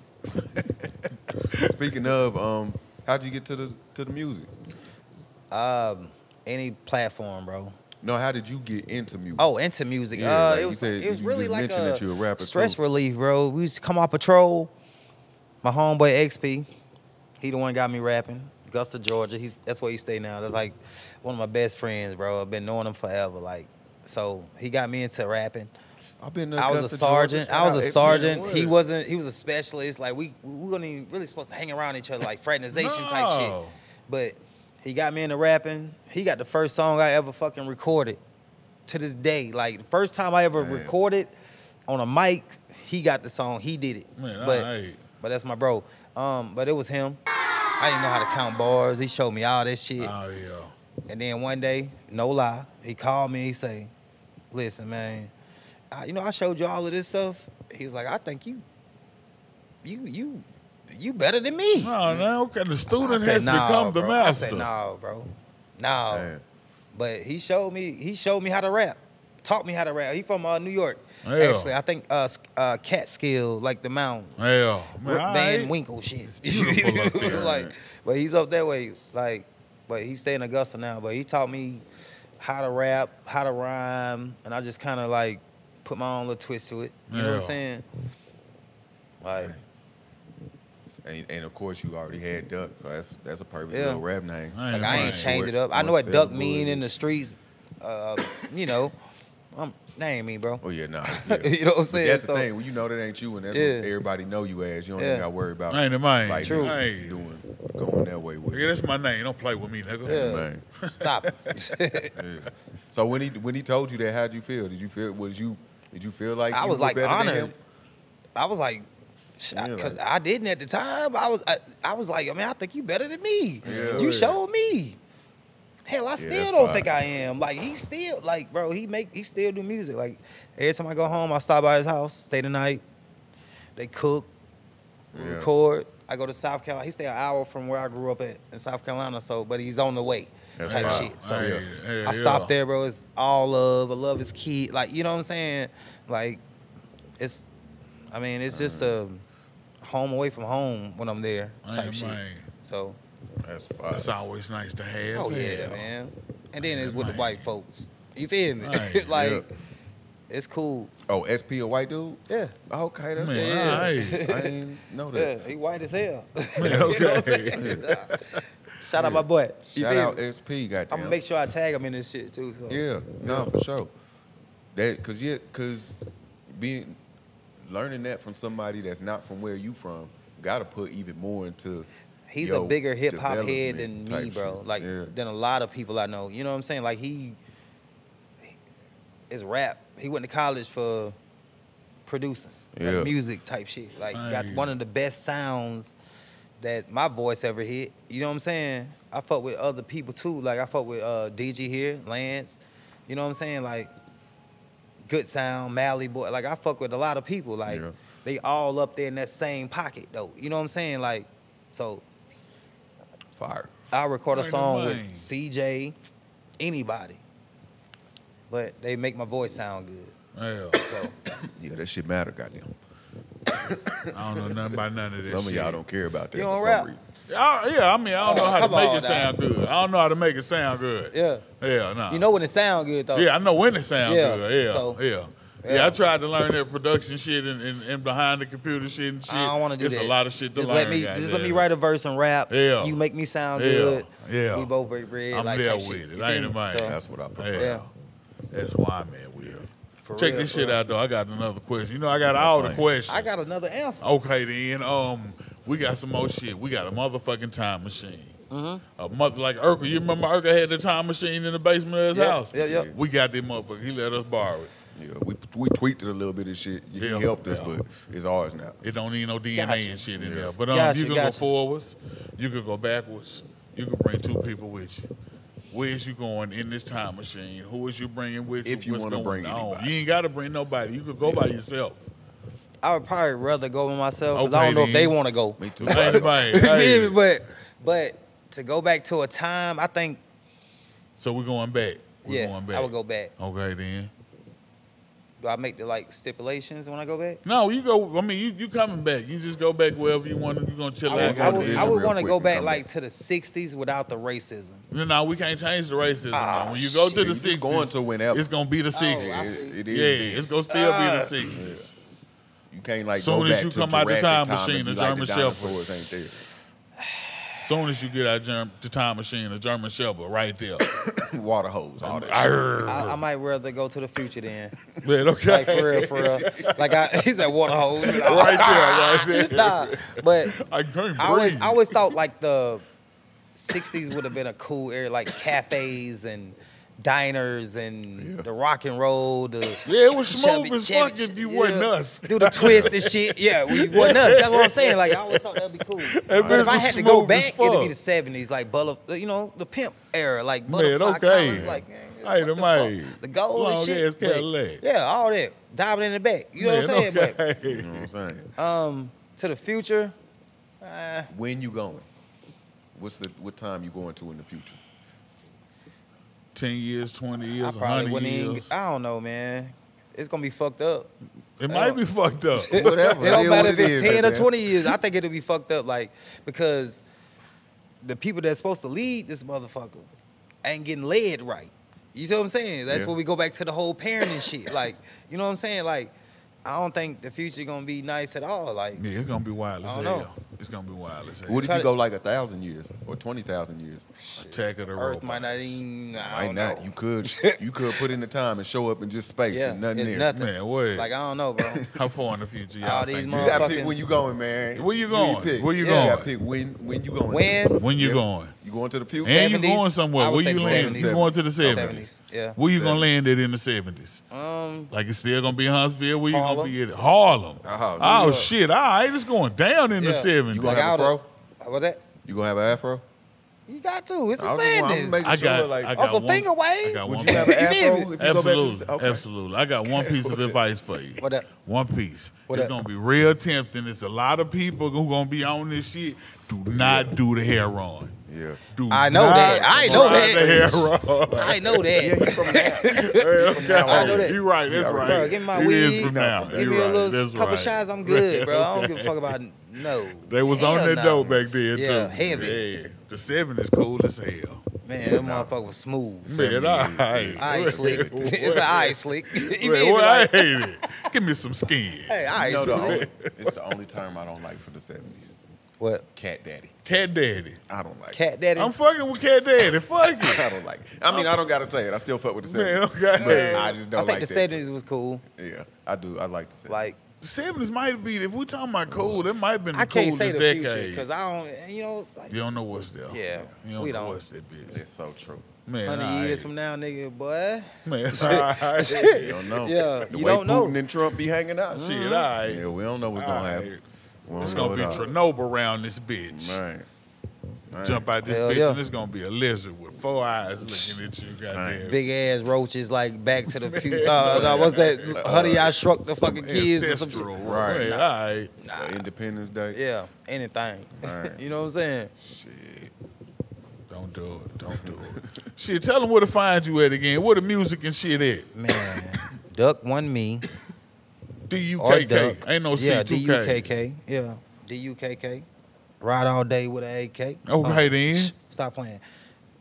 S1: Speaking of, um, how'd you get to the to the music?
S3: Um, any platform, bro.
S1: No, how did you get into music?
S3: Oh, into music.
S1: Yeah,
S3: uh,
S1: like
S3: it was
S1: said-
S3: it was really like a,
S1: a
S3: stress
S1: too.
S3: relief, bro. We used to come off patrol. My homeboy XP, he the one got me rapping. Augusta, Georgia. He's that's where he stay now. That's like one of my best friends, bro. I've been knowing him forever. Like, so he got me into rapping.
S1: I've been.
S3: I was a sergeant. I was a sergeant. He wasn't. He was a specialist. Like we we weren't even really supposed to hang around each other like fraternization type shit. But he got me into rapping. He got the first song I ever fucking recorded to this day. Like the first time I ever recorded on a mic, he got the song. He did it.
S2: Man,
S3: but
S2: alright.
S3: but that's my bro. Um, but it was him. I didn't know how to count bars. He showed me all that shit.
S2: Oh yeah.
S3: And then one day, no lie, he called me. He say, "Listen, man, I, you know I showed you all of this stuff." He was like, "I think you, you, you, you better than me."
S2: No, no, okay. The student
S3: said,
S2: has
S3: "Nah,
S2: become the master.
S3: I said, "No, bro, no."
S1: Man.
S3: But he showed me. He showed me how to rap. Taught me how to rap. He from uh, New York.
S2: Yeah.
S3: Actually, I think uh, uh, Catskill, like the mountain.
S2: Hell, man,
S3: Van
S2: right.
S3: Winkle shit.
S2: beautiful up there,
S3: like,
S2: man.
S3: but he's up that way. Like, but he stay in Augusta now. But he taught me how to rap, how to rhyme, and I just kind of like put my own little twist to it. You know what I'm saying? Like,
S1: And, and of course, you already had Duck, so that's that's a perfect
S3: Yeah.
S1: little rap name.
S2: I
S3: like I ain't
S2: mind.
S3: change it up. I know what duck
S1: syllable
S3: mean in the streets. Uh, you know, um, that ain't me, bro.
S1: Oh yeah, nah. Yeah.
S3: You know what I'm
S1: But
S3: saying?
S1: that's
S3: So-
S1: the thing. When you know that ain't you, and that's
S3: Yeah.
S1: what everybody know you as, you don't
S3: Yeah.
S1: even got to worry about.
S2: Ain't it, man?
S1: Like
S3: True.
S2: Ain't
S1: doing going that way with
S2: Nigga,
S1: it.
S2: that's my name. Don't play with me, nigga.
S3: Yeah.
S1: Man.
S3: Stop. it.
S1: Yeah. So when he when he told you that, how'd you feel? Did you feel was you did you feel like
S3: I
S1: you
S3: was
S1: were
S3: like
S1: better
S3: honored. I was like,
S1: Yeah,
S3: cause I didn't at the time. I was, I, I was like, I mean, I think you better than me.
S1: Yeah.
S3: you
S1: Yeah.
S3: showed me. Hell, I still don't
S1: fire.
S3: think I am. Like he still, like bro, he make, he still do music. Like every time I go home, I stop by his house, stay the night. They cook, record. I go to South Carolina. He stay an hour from where I grew up at in South Carolina. So, but he's on the way.
S1: That's
S3: type shit. So
S2: Hey, hey,
S3: I stopped there, bro. It's all love. I love his kid. Like, you know what I'm saying? Like, it's, I mean, it's just a home away from home when I'm there type shit.
S2: man.
S3: So,
S1: That's fire.
S2: It's always nice to have.
S3: oh yeah, man. And then it's with the white folks. You feel me?
S2: Right,
S3: like,
S1: yeah.
S3: it's cool.
S1: Oh, SP a white dude?
S3: Yeah.
S1: Okay, that's
S2: Man,
S3: Yeah.
S2: all right.
S1: I didn't know
S3: Yeah,
S1: that.
S3: he white as hell.
S2: Man,
S3: You know what I'm
S2: okay.
S3: saying? Shout out my boy. You
S1: Shout
S3: feel
S1: out
S3: me?
S1: SP, goddamn.
S3: I'm gonna make sure I tag him in this shit too. So.
S1: Yeah, no, for sure. That cause yeah, cause being learning that from somebody that's not from where you from, gotta put even more into.
S3: He's
S1: your
S3: a bigger hip hop head than me, bro.
S1: shit.
S3: Like
S1: Yeah.
S3: than a lot of people I know. You know what I'm saying? Like he, is rap. He went to college for producing, like music type shit. Like got one of the best sounds that my voice ever hit. You know what I'm saying? I fuck with other people too. Like I fuck with uh, DG here, Lance. You know what I'm saying? Like good sound, Mally boy. Like I fuck with a lot of people. Like
S1: Yeah.
S3: they all up there in that same pocket though. You know what I'm saying? Like so
S1: Fire.
S3: I record a song with. CJ, anybody, but they make my voice sound good.
S2: Yeah.
S3: So
S1: Yeah, that shit matter, goddamn.
S2: I don't know nothing about none of this
S1: Some of
S2: shit.
S1: y'all don't care about that.
S3: You
S1: for
S3: don't
S1: some
S3: rap?
S1: reason.
S2: I- yeah, I mean, I don't know
S3: Oh,
S2: how to
S3: come
S2: make
S3: on
S2: it sound good. I don't know how to make it sound good.
S3: yeah,
S2: Yeah, no.
S3: you know when it sound good though.
S2: Yeah, I know when it sounds
S3: Yeah,
S2: good. Yeah,
S3: so-
S2: yeah. yeah.
S3: yeah.
S2: I tried to learn that production shit and, and, and behind the computer shit and shit.
S3: I don't want to do
S2: it's
S3: that.
S2: a lot of shit to
S3: just
S2: learn.
S3: Let me, just let me
S2: goddamn.
S3: write a verse and rap.
S2: Yeah.
S3: You make me sound
S2: Yeah,
S3: good.
S2: yeah.
S3: We both break bread.
S2: I'm
S3: like
S2: there
S3: type
S2: with
S3: shit.
S2: it.
S3: You
S2: I ain't
S3: feel
S2: a man.
S3: So,
S1: That's what I prefer.
S2: Yeah.
S3: yeah.
S2: That's why I'm at with.
S3: For
S2: Check
S3: real,
S2: this shit
S3: real.
S2: out though. I got another question. You know, I got all the questions.
S3: I got another answer.
S2: Okay then, um, we got some more shit. We got a motherfucking time machine.
S3: Mm-hmm.
S2: A mother like Urkel. You remember Urkel had the time machine in the basement of his
S3: Yep,
S2: house?
S3: Yeah, yep.
S2: We got that motherfucker. He let us borrow it.
S1: Yeah, we we tweaked it a little bit of shit. He
S2: Yeah,
S1: helped us,
S2: yeah.
S1: but it's ours now.
S2: It don't need no DNA
S3: Gotcha.
S2: and shit in
S1: Yeah.
S2: there. But um,
S3: Gotcha,
S2: you can
S3: gotcha.
S2: go forwards. You can go backwards. You can bring two people with you. Where is you going in this time machine? Who is you bringing with you?
S1: If you
S2: What's
S1: wanna
S2: going
S1: bring
S2: on?
S1: anybody.
S2: You ain't got to bring nobody. You could go by yourself.
S3: I would probably rather go with myself because
S2: Okay,
S3: I don't know if
S2: then.
S3: they want to go.
S1: Me too.
S2: Hey, man,
S3: You feel
S2: hey.
S3: But but to go back to a time, I think
S2: So we're going back. We're
S3: yeah,
S2: going back.
S3: I would go back.
S2: Okay then.
S3: Do I make the like stipulations when I go back?
S2: No, you go. I mean, you you coming back. You just go back wherever you want. to. You gonna chill
S3: I
S2: out.
S3: would, I
S1: go
S3: would, I would want to go back like to the '60s without the racism.
S2: No, no, we can't change the racism. Now. When you go to the
S1: you
S2: sixties,
S1: going to whenever.
S2: it's gonna be the sixties.
S3: see.
S1: It- it
S2: yeah, it's gonna still
S3: Ah.
S2: be the sixties.
S1: You can't like
S2: Soon
S1: go
S2: as
S1: back
S2: you
S1: to
S2: come out the time
S1: time
S2: machine, the
S1: like
S2: German
S1: the
S2: Shepherd.
S1: dinosaurs ain't As
S2: soon as you get out germ, the time machine, the German Shepherd, right there.
S1: there. Water hose, all that. shit.
S2: Arr.
S3: I, I might rather go to the future then.
S2: Man, okay.
S3: Like for real, for real. Like I, he's at water hose.
S2: right there, right there.
S3: Nah, but
S2: I can't
S3: I always,
S2: breathe.
S3: I always thought like the '60s would have been a cool era, like cafes and diners and the rock and roll, the
S2: Yeah, it was smooth
S3: chubby-
S2: as fuck if you wasn't us.
S3: Do the twist and shit. Yeah, we wasn't us. That's what I'm saying. Like I always thought that'd be cool. But if I had to go back, it'd be the '70s, like butter, you know, the pimp era, like
S2: Man,
S3: butterfly
S2: okay.
S3: colors, like man,
S2: Hey,
S3: what
S2: the
S3: the,
S2: man.
S3: the gold
S2: Long
S3: and shit.
S2: ass
S3: But, yeah, all that diving in the back. You know what I'm
S2: Man,
S3: saying? But.
S1: You know what I'm saying?
S3: um, to the future, uh,
S1: When you going? What's the what time you going to in the future?
S2: Ten years, twenty years,
S3: probably
S2: hundred
S3: wouldn't even.
S2: years.
S3: I don't know, man. It's gonna be fucked up.
S2: It might be fucked up.
S1: Whatever.
S3: It don't matter if it's ten or twenty years. I think it'll be fucked up, like because the people that's supposed to lead this motherfucker ain't getting led right. You see what I'm saying? That's
S1: Yeah.
S3: where we go back to the whole parenting shit. Like, you know what I'm saying? Like, I don't think the future gonna be nice at all. Like,
S2: Yeah, it's gonna be wild as
S3: I don't
S2: hell.
S3: know.
S2: It's gonna be wild as hell.
S1: What if you go like a thousand years or twenty thousand years?
S2: Attack of the
S3: Earth
S2: robots.
S3: might not even. I
S1: Might
S3: don't
S1: not.
S3: know.
S1: You could you could put in the time and show up in just space
S3: Yeah,
S1: and nothing
S3: it's
S1: there.
S3: nothing.
S2: Man, what?
S3: Like I don't know, bro.
S2: How far in the future y'all
S3: All these
S2: think?
S1: You
S2: you-
S1: gotta pick when you going, man.
S2: Where you
S1: You
S2: going?
S1: pick.
S2: Where you
S1: You gotta pick when when you going.
S3: When?
S2: When you
S1: Yeah.
S2: going?
S1: You going to the future?
S2: And you going somewhere? Where you
S3: the
S2: land?
S3: 70s.
S2: You going to the seventies?
S3: yeah.
S2: Where you gonna land it in the seventies?
S3: Um,
S2: Like it's still gonna be Huntsville? Where you gonna
S3: Harlem.
S2: be at? Harlem.
S1: Uh-huh.
S2: Oh
S3: New York.
S2: shit! All right, it's going down in the
S3: Yeah.
S2: seventies.
S1: You gonna
S3: like
S1: have a
S3: I would-
S1: fro?
S3: What that?
S1: You gonna have an afro?
S3: You got to. It's a
S1: I was- I'm
S3: sadness.
S1: making
S2: I got,
S1: like-
S2: I got
S3: Also,
S2: one,
S3: finger waves?
S2: I got
S1: Would
S2: one
S1: you have an afro if you go back to
S2: Absolutely,
S1: okay.
S2: absolutely. I got one piece of advice for you.
S3: What that?
S2: One piece.
S3: What
S2: it's
S3: that?
S2: gonna be real tempting. It's a lot of people who gonna be on this shit. Do not do the hair on.
S1: Yeah.
S2: Do
S3: I know that. I know
S2: try
S3: that.
S2: The hair on.
S3: I know that.
S2: okay.
S3: I know that.
S2: You right. That's right.
S3: Bro, give me my
S2: It is
S3: weed.
S2: from now.
S3: Give
S2: You
S3: me a little
S2: That's
S3: couple
S2: right.
S3: shots. I'm good, bro. I don't give a fuck about no.
S2: They was on
S3: Hell
S2: that dope back then
S3: Yeah,
S2: too.
S3: heavy.
S2: Yeah. The seven is cool as hell.
S3: Man, that motherfucker was smooth.
S2: Man, all right.
S3: Eye slick. it's an eye slick. you feel
S2: Man,
S3: me?
S2: well, I hate it. Give me some skin.
S3: hey, eye
S1: You know, the
S3: slick.
S1: only, it's the only term I don't like for the seventies.
S3: What?
S1: Cat daddy.
S2: Cat daddy.
S1: I don't like.
S3: Cat daddy?
S2: I'm fucking with cat daddy. Fuck
S1: it.
S2: it.
S1: I don't like. It. I mean, I don't gotta say it. I still fuck with the
S2: Man,
S1: seventies.
S2: okay.
S1: But I just don't
S3: I think
S1: like
S3: the
S1: that
S3: 70s was cool.
S1: Yeah, I do. I like the seventies.
S3: Like,
S2: The seventies might be. If we talking about cold, it might have been the
S3: I can't
S2: coolest
S3: say the
S2: decade.
S3: future because I don't, you know, like,
S2: you don't know what's there.
S3: Yeah,
S2: you don't
S3: we
S2: know
S3: don't.
S2: what's that bitch.
S1: it's so true.
S2: Man,
S3: 100
S2: all
S3: years
S2: right.
S3: from now, nigga, boy.
S2: man, all
S1: You don't know.
S3: Yeah,
S1: the
S3: you
S1: way
S3: don't know.
S1: Putin and Trump be hanging out.
S2: shit, all right.
S1: Yeah, we don't know what's
S2: All
S1: gonna
S2: right.
S1: happen. We don't
S2: It's gonna be
S1: at.
S2: Chernobyl around this bitch.
S1: Right. Right.
S2: Jump out this
S3: Hell
S2: bitch
S3: yeah.
S2: and it's gonna be a lizard with four eyes looking at you. Goddamn.
S3: Big ass roaches like Back to the Future. Uh, no, what's that? Honey, I Shrunk the fucking kids or some shit.
S1: Right.
S2: right? All right.
S1: Uh, Independence Day.
S3: Yeah, anything.
S1: Right.
S3: you know what I'm saying?
S2: Shit. Don't do it. Don't do it. shit, tell them where to find you at again. Where the music and shit at?
S3: Man, Duck one me or
S2: D-U-K-K. Ain't no
S3: yeah,
S2: C2Ks.
S3: D-U-K-K. Yeah, D-U-K-K. Ride all day with an AK.
S2: Okay, oh, um, then.
S3: Stop playing.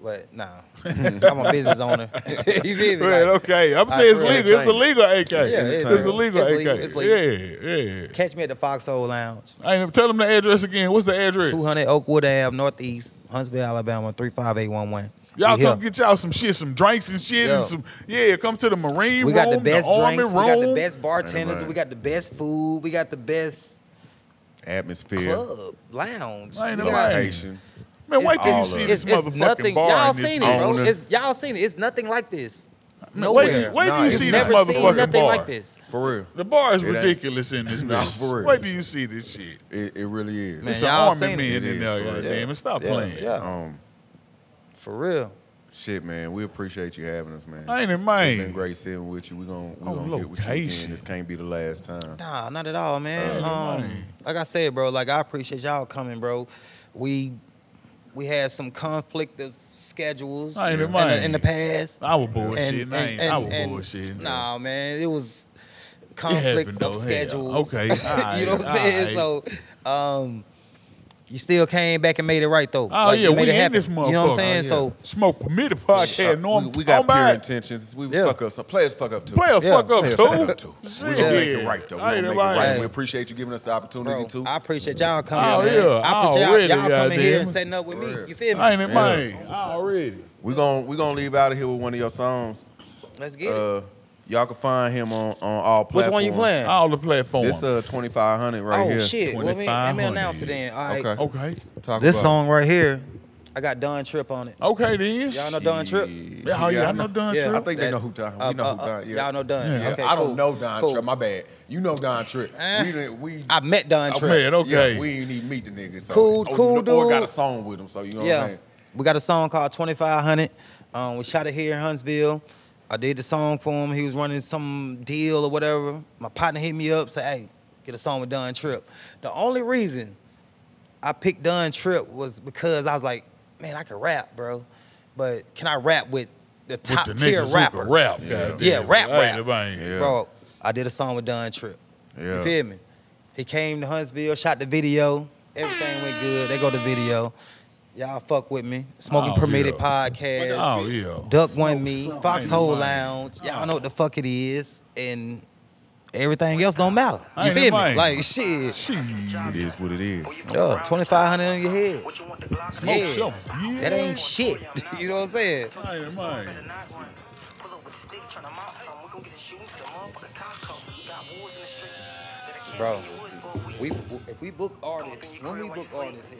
S3: But nah, I'm a business owner. you feel me?
S2: Right,
S3: Like,
S2: okay. I'm saying it's legal. It's a legal AK.
S3: it's
S2: it's a legal
S3: It's
S2: AK.
S3: legal. It's legal.
S2: Yeah, yeah.
S3: Catch me at the Foxhole Lounge,
S2: I ain't, tell them the address again. What's the address?
S3: 200 Oakwood Ave, Northeast, Huntsville, Alabama, 35811.
S2: Y'all come get y'all some shit, some drinks and shit,
S3: Yeah.
S2: and some yeah. Come to the Marine
S3: We
S2: room,
S3: got the best
S2: Army
S3: drinks.
S2: room.
S3: We got the best bartenders.
S1: Right.
S3: We got the best food. We got the best
S1: Atmosphere.
S3: club lounge.
S2: Ain't
S3: We
S2: no
S3: got-
S2: way.
S1: Location.
S2: Man, wait till you see this
S3: It's, it's
S2: motherfucking
S3: nothing.
S2: bar
S3: Y'all
S2: in this
S3: seen it, bro. It's, y'all seen it. It's nothing like this.
S2: Man, wait,
S3: Nowhere.
S2: wait till
S1: Nah,
S2: you see this
S3: Never seen
S2: motherfucking
S3: nothing
S2: bar.
S3: like this.
S1: For real.
S2: The bar is
S1: It ain't.
S2: ridiculous in this
S1: Nah,
S2: bitch.
S1: for real.
S2: Wait do you see this shit.
S1: It, it really is.
S3: Man,
S2: There's
S3: y'all
S2: army
S3: seen it.
S2: men in there,
S1: is, for
S2: goddamn it. Stop
S3: Yeah,
S2: playing.
S3: yeah.
S1: Um,
S3: For real.
S1: shit, man. We appreciate you having us, man.
S2: I ain't it,
S1: It's
S2: man?
S1: been great sitting with you. We gonna we
S2: On
S1: gonna get with you
S2: location.
S1: again. This can't be the last time.
S3: Nah, not at all, man.
S2: Uh,
S3: um, like I said, bro, like I appreciate y'all coming, bro. We we had some conflict of schedules
S2: I ain't
S3: in,
S2: mind.
S3: the, in the past.
S2: I was bullshitting. I ain't- I was bullshitting.
S3: Nah, man, it was conflict
S2: happened, though.
S3: of
S2: Hell,
S3: schedules.
S2: okay, alright,
S3: you know what I'm saying?
S2: alright.
S3: So, um, you still came back and made it right though.
S2: Oh
S3: Like,
S2: yeah,
S3: you made
S2: we
S3: it
S2: in
S3: happen.
S2: this motherfucker.
S3: You know what I'm saying?
S2: Oh, yeah.
S3: So
S2: smoke permitted podcast. Norm,
S1: we, we got pure intentions. We
S3: Yeah.
S1: fuck up. Some players fuck up too.
S2: Players
S3: Yeah.
S2: fuck up
S1: Players
S2: too.
S1: fuck up too. We
S2: Shit.
S1: gonna make it right though. We
S2: Ain't
S1: gonna make it
S2: it
S1: right.
S2: right?
S1: We appreciate you giving us the opportunity
S3: Bro,
S1: to.
S3: I appreciate y'all coming.
S2: Oh,
S3: man.
S2: yeah,
S3: I appreciate
S2: already,
S3: y'all, y'all coming here and setting up with me. You feel me?
S2: I Ain't it, mine Already.
S1: We gonna we gonna leave out of here with one of your songs.
S3: Let's get it.
S1: Uh, Y'all can find him on on all platforms.
S3: Which one you playing?
S2: All the platforms.
S1: This uh 2500 right
S3: oh
S1: here.
S3: shit! Well, let me, let me announce it then. All right.
S1: Okay.
S2: Okay.
S1: Talk
S3: This
S1: about
S3: song right here I got Don Trip on it.
S2: Okay, then.
S3: Y'all know Don Trip?
S2: Yeah, oh, yeah, I know Don
S3: Yeah.
S2: Trip.
S1: I think they know who Don.
S3: uh,
S1: We know
S3: uh,
S1: who Don. Yeah.
S3: Y'all know Don.
S2: Yeah.
S3: Okay,
S1: I don't know Don
S3: Cool.
S1: Trip. My bad. You know Don Trip.
S3: Eh.
S1: we. We.
S3: I met Don
S1: I
S3: Trip.
S2: met, okay.
S1: Yeah, we ain't even meet the nigga. So.
S3: Cool-
S1: oh,
S3: cool
S1: Or got a song with him. So you know what I'm
S3: Yeah,
S1: saying.
S3: we got a song called 2500. Um, we shot it here in Huntsville. I did the song for him. He was running some deal or whatever. My partner hit me up, said, "Hey, get a song with Don Trip." The only reason I picked Don Trip was because I was like, "Man, I can rap, bro, but can I rap with the
S2: With
S3: top
S2: the
S3: tier
S2: niggas
S3: rapper?"
S2: rap,
S1: Yeah.
S2: goddamn.
S3: Yeah, rap, rap.
S2: man.
S1: Yeah.
S3: Bro, I did a song with Don Trip.
S1: Yeah.
S3: You feel me? He came to Huntsville, shot the video. Everything went good. They go to video. Y'all fuck with me. Smoking
S2: Oh,
S3: Permitted
S2: yeah.
S3: Podcast.
S2: Oh, yeah.
S3: Duck One Me. Foxhole
S2: Ain't it, man?
S3: Lounge. Y'all oh. know what the fuck it is. And everything else don't matter. You feel me? Like shit.
S2: Shit.
S1: It is what it is.
S3: Yo, 2500 on your head.
S2: Smoke
S3: Yeah.
S2: some. Yeah.
S3: That ain't shit. you know what I'm saying?
S2: Ain't it.
S3: Bro, we if we book artists, when we book artists here,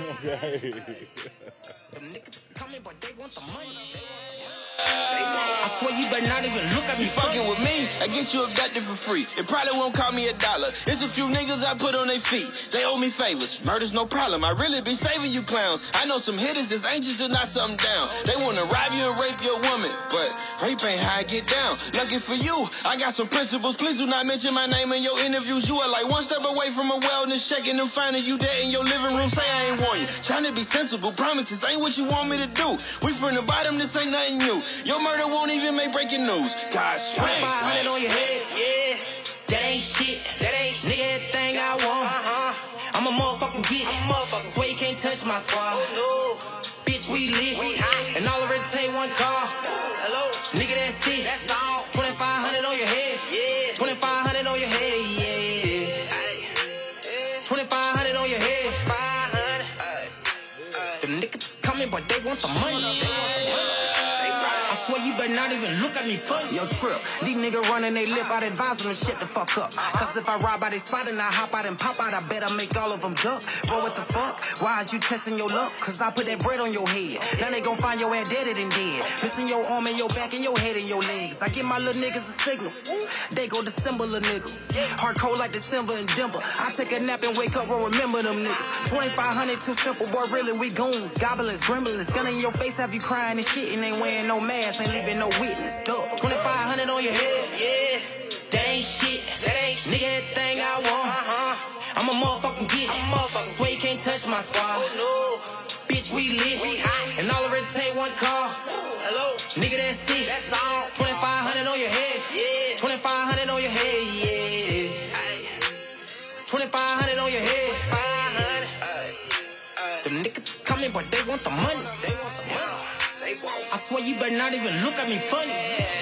S3: okay.
S6: I swear you better not even look at me
S7: You fucking with me, I get you abducted for free. It probably won't cost me a dollar. It's a few niggas I put on their feet. They owe me favors. Murder's no problem. I really be saving you clowns. I know some hitters that's anxious to knock something down. They wanna rob you and rape your woman, but rape ain't how I get down. Lucky for you, I got some principles. Please do not mention my name in your interviews. You are like one step away from a wellness check and them finding you dead in your living room. Say I ain't warn you. Trying to be sensible. Promise this ain't what you want me to do. We from the bottom, this ain't nothing new. Your murder won't even make breaking news. God swing.
S6: 500 on your head. Want the money. Look at me. Yo, trip. These niggas running they lip, I'd advise them to shut the fuck up. Cause if I ride by they spot and I hop out and pop out, I bet I make all of them duck. Bro, what the fuck? Why aren't you testing your luck? Cause I put that bread on your head. Now they gon' find your ass deader than dead. Missing your arm and your back and your head and your legs. I give my little niggas a signal. They go dissemble a niggas. Hard cold like December and Denver. I take a nap and wake up, will remember them niggas. 2500 too simple, boy, really, we goons. Goblins, gremlins, gun in your face, have you crying and shit and ain't wearing no mask, ain't leaving no witness. Duck. 2500 on your head. Yeah. That ain't shit. That ain't shit. Nigga, everything I want. Uh-huh. I'm a motherfucking get. I'm a motherfucking Swear you can't touch my squad. No. Bitch, we lit. We hot. And all of it take one call. Hello. Nigga, that's it. That's all. 2500 on your head. Yeah. 2500 on your head. Yeah. 2500 on your head. 500. Them niggas coming, but they want the money swear you better not even look at me funny.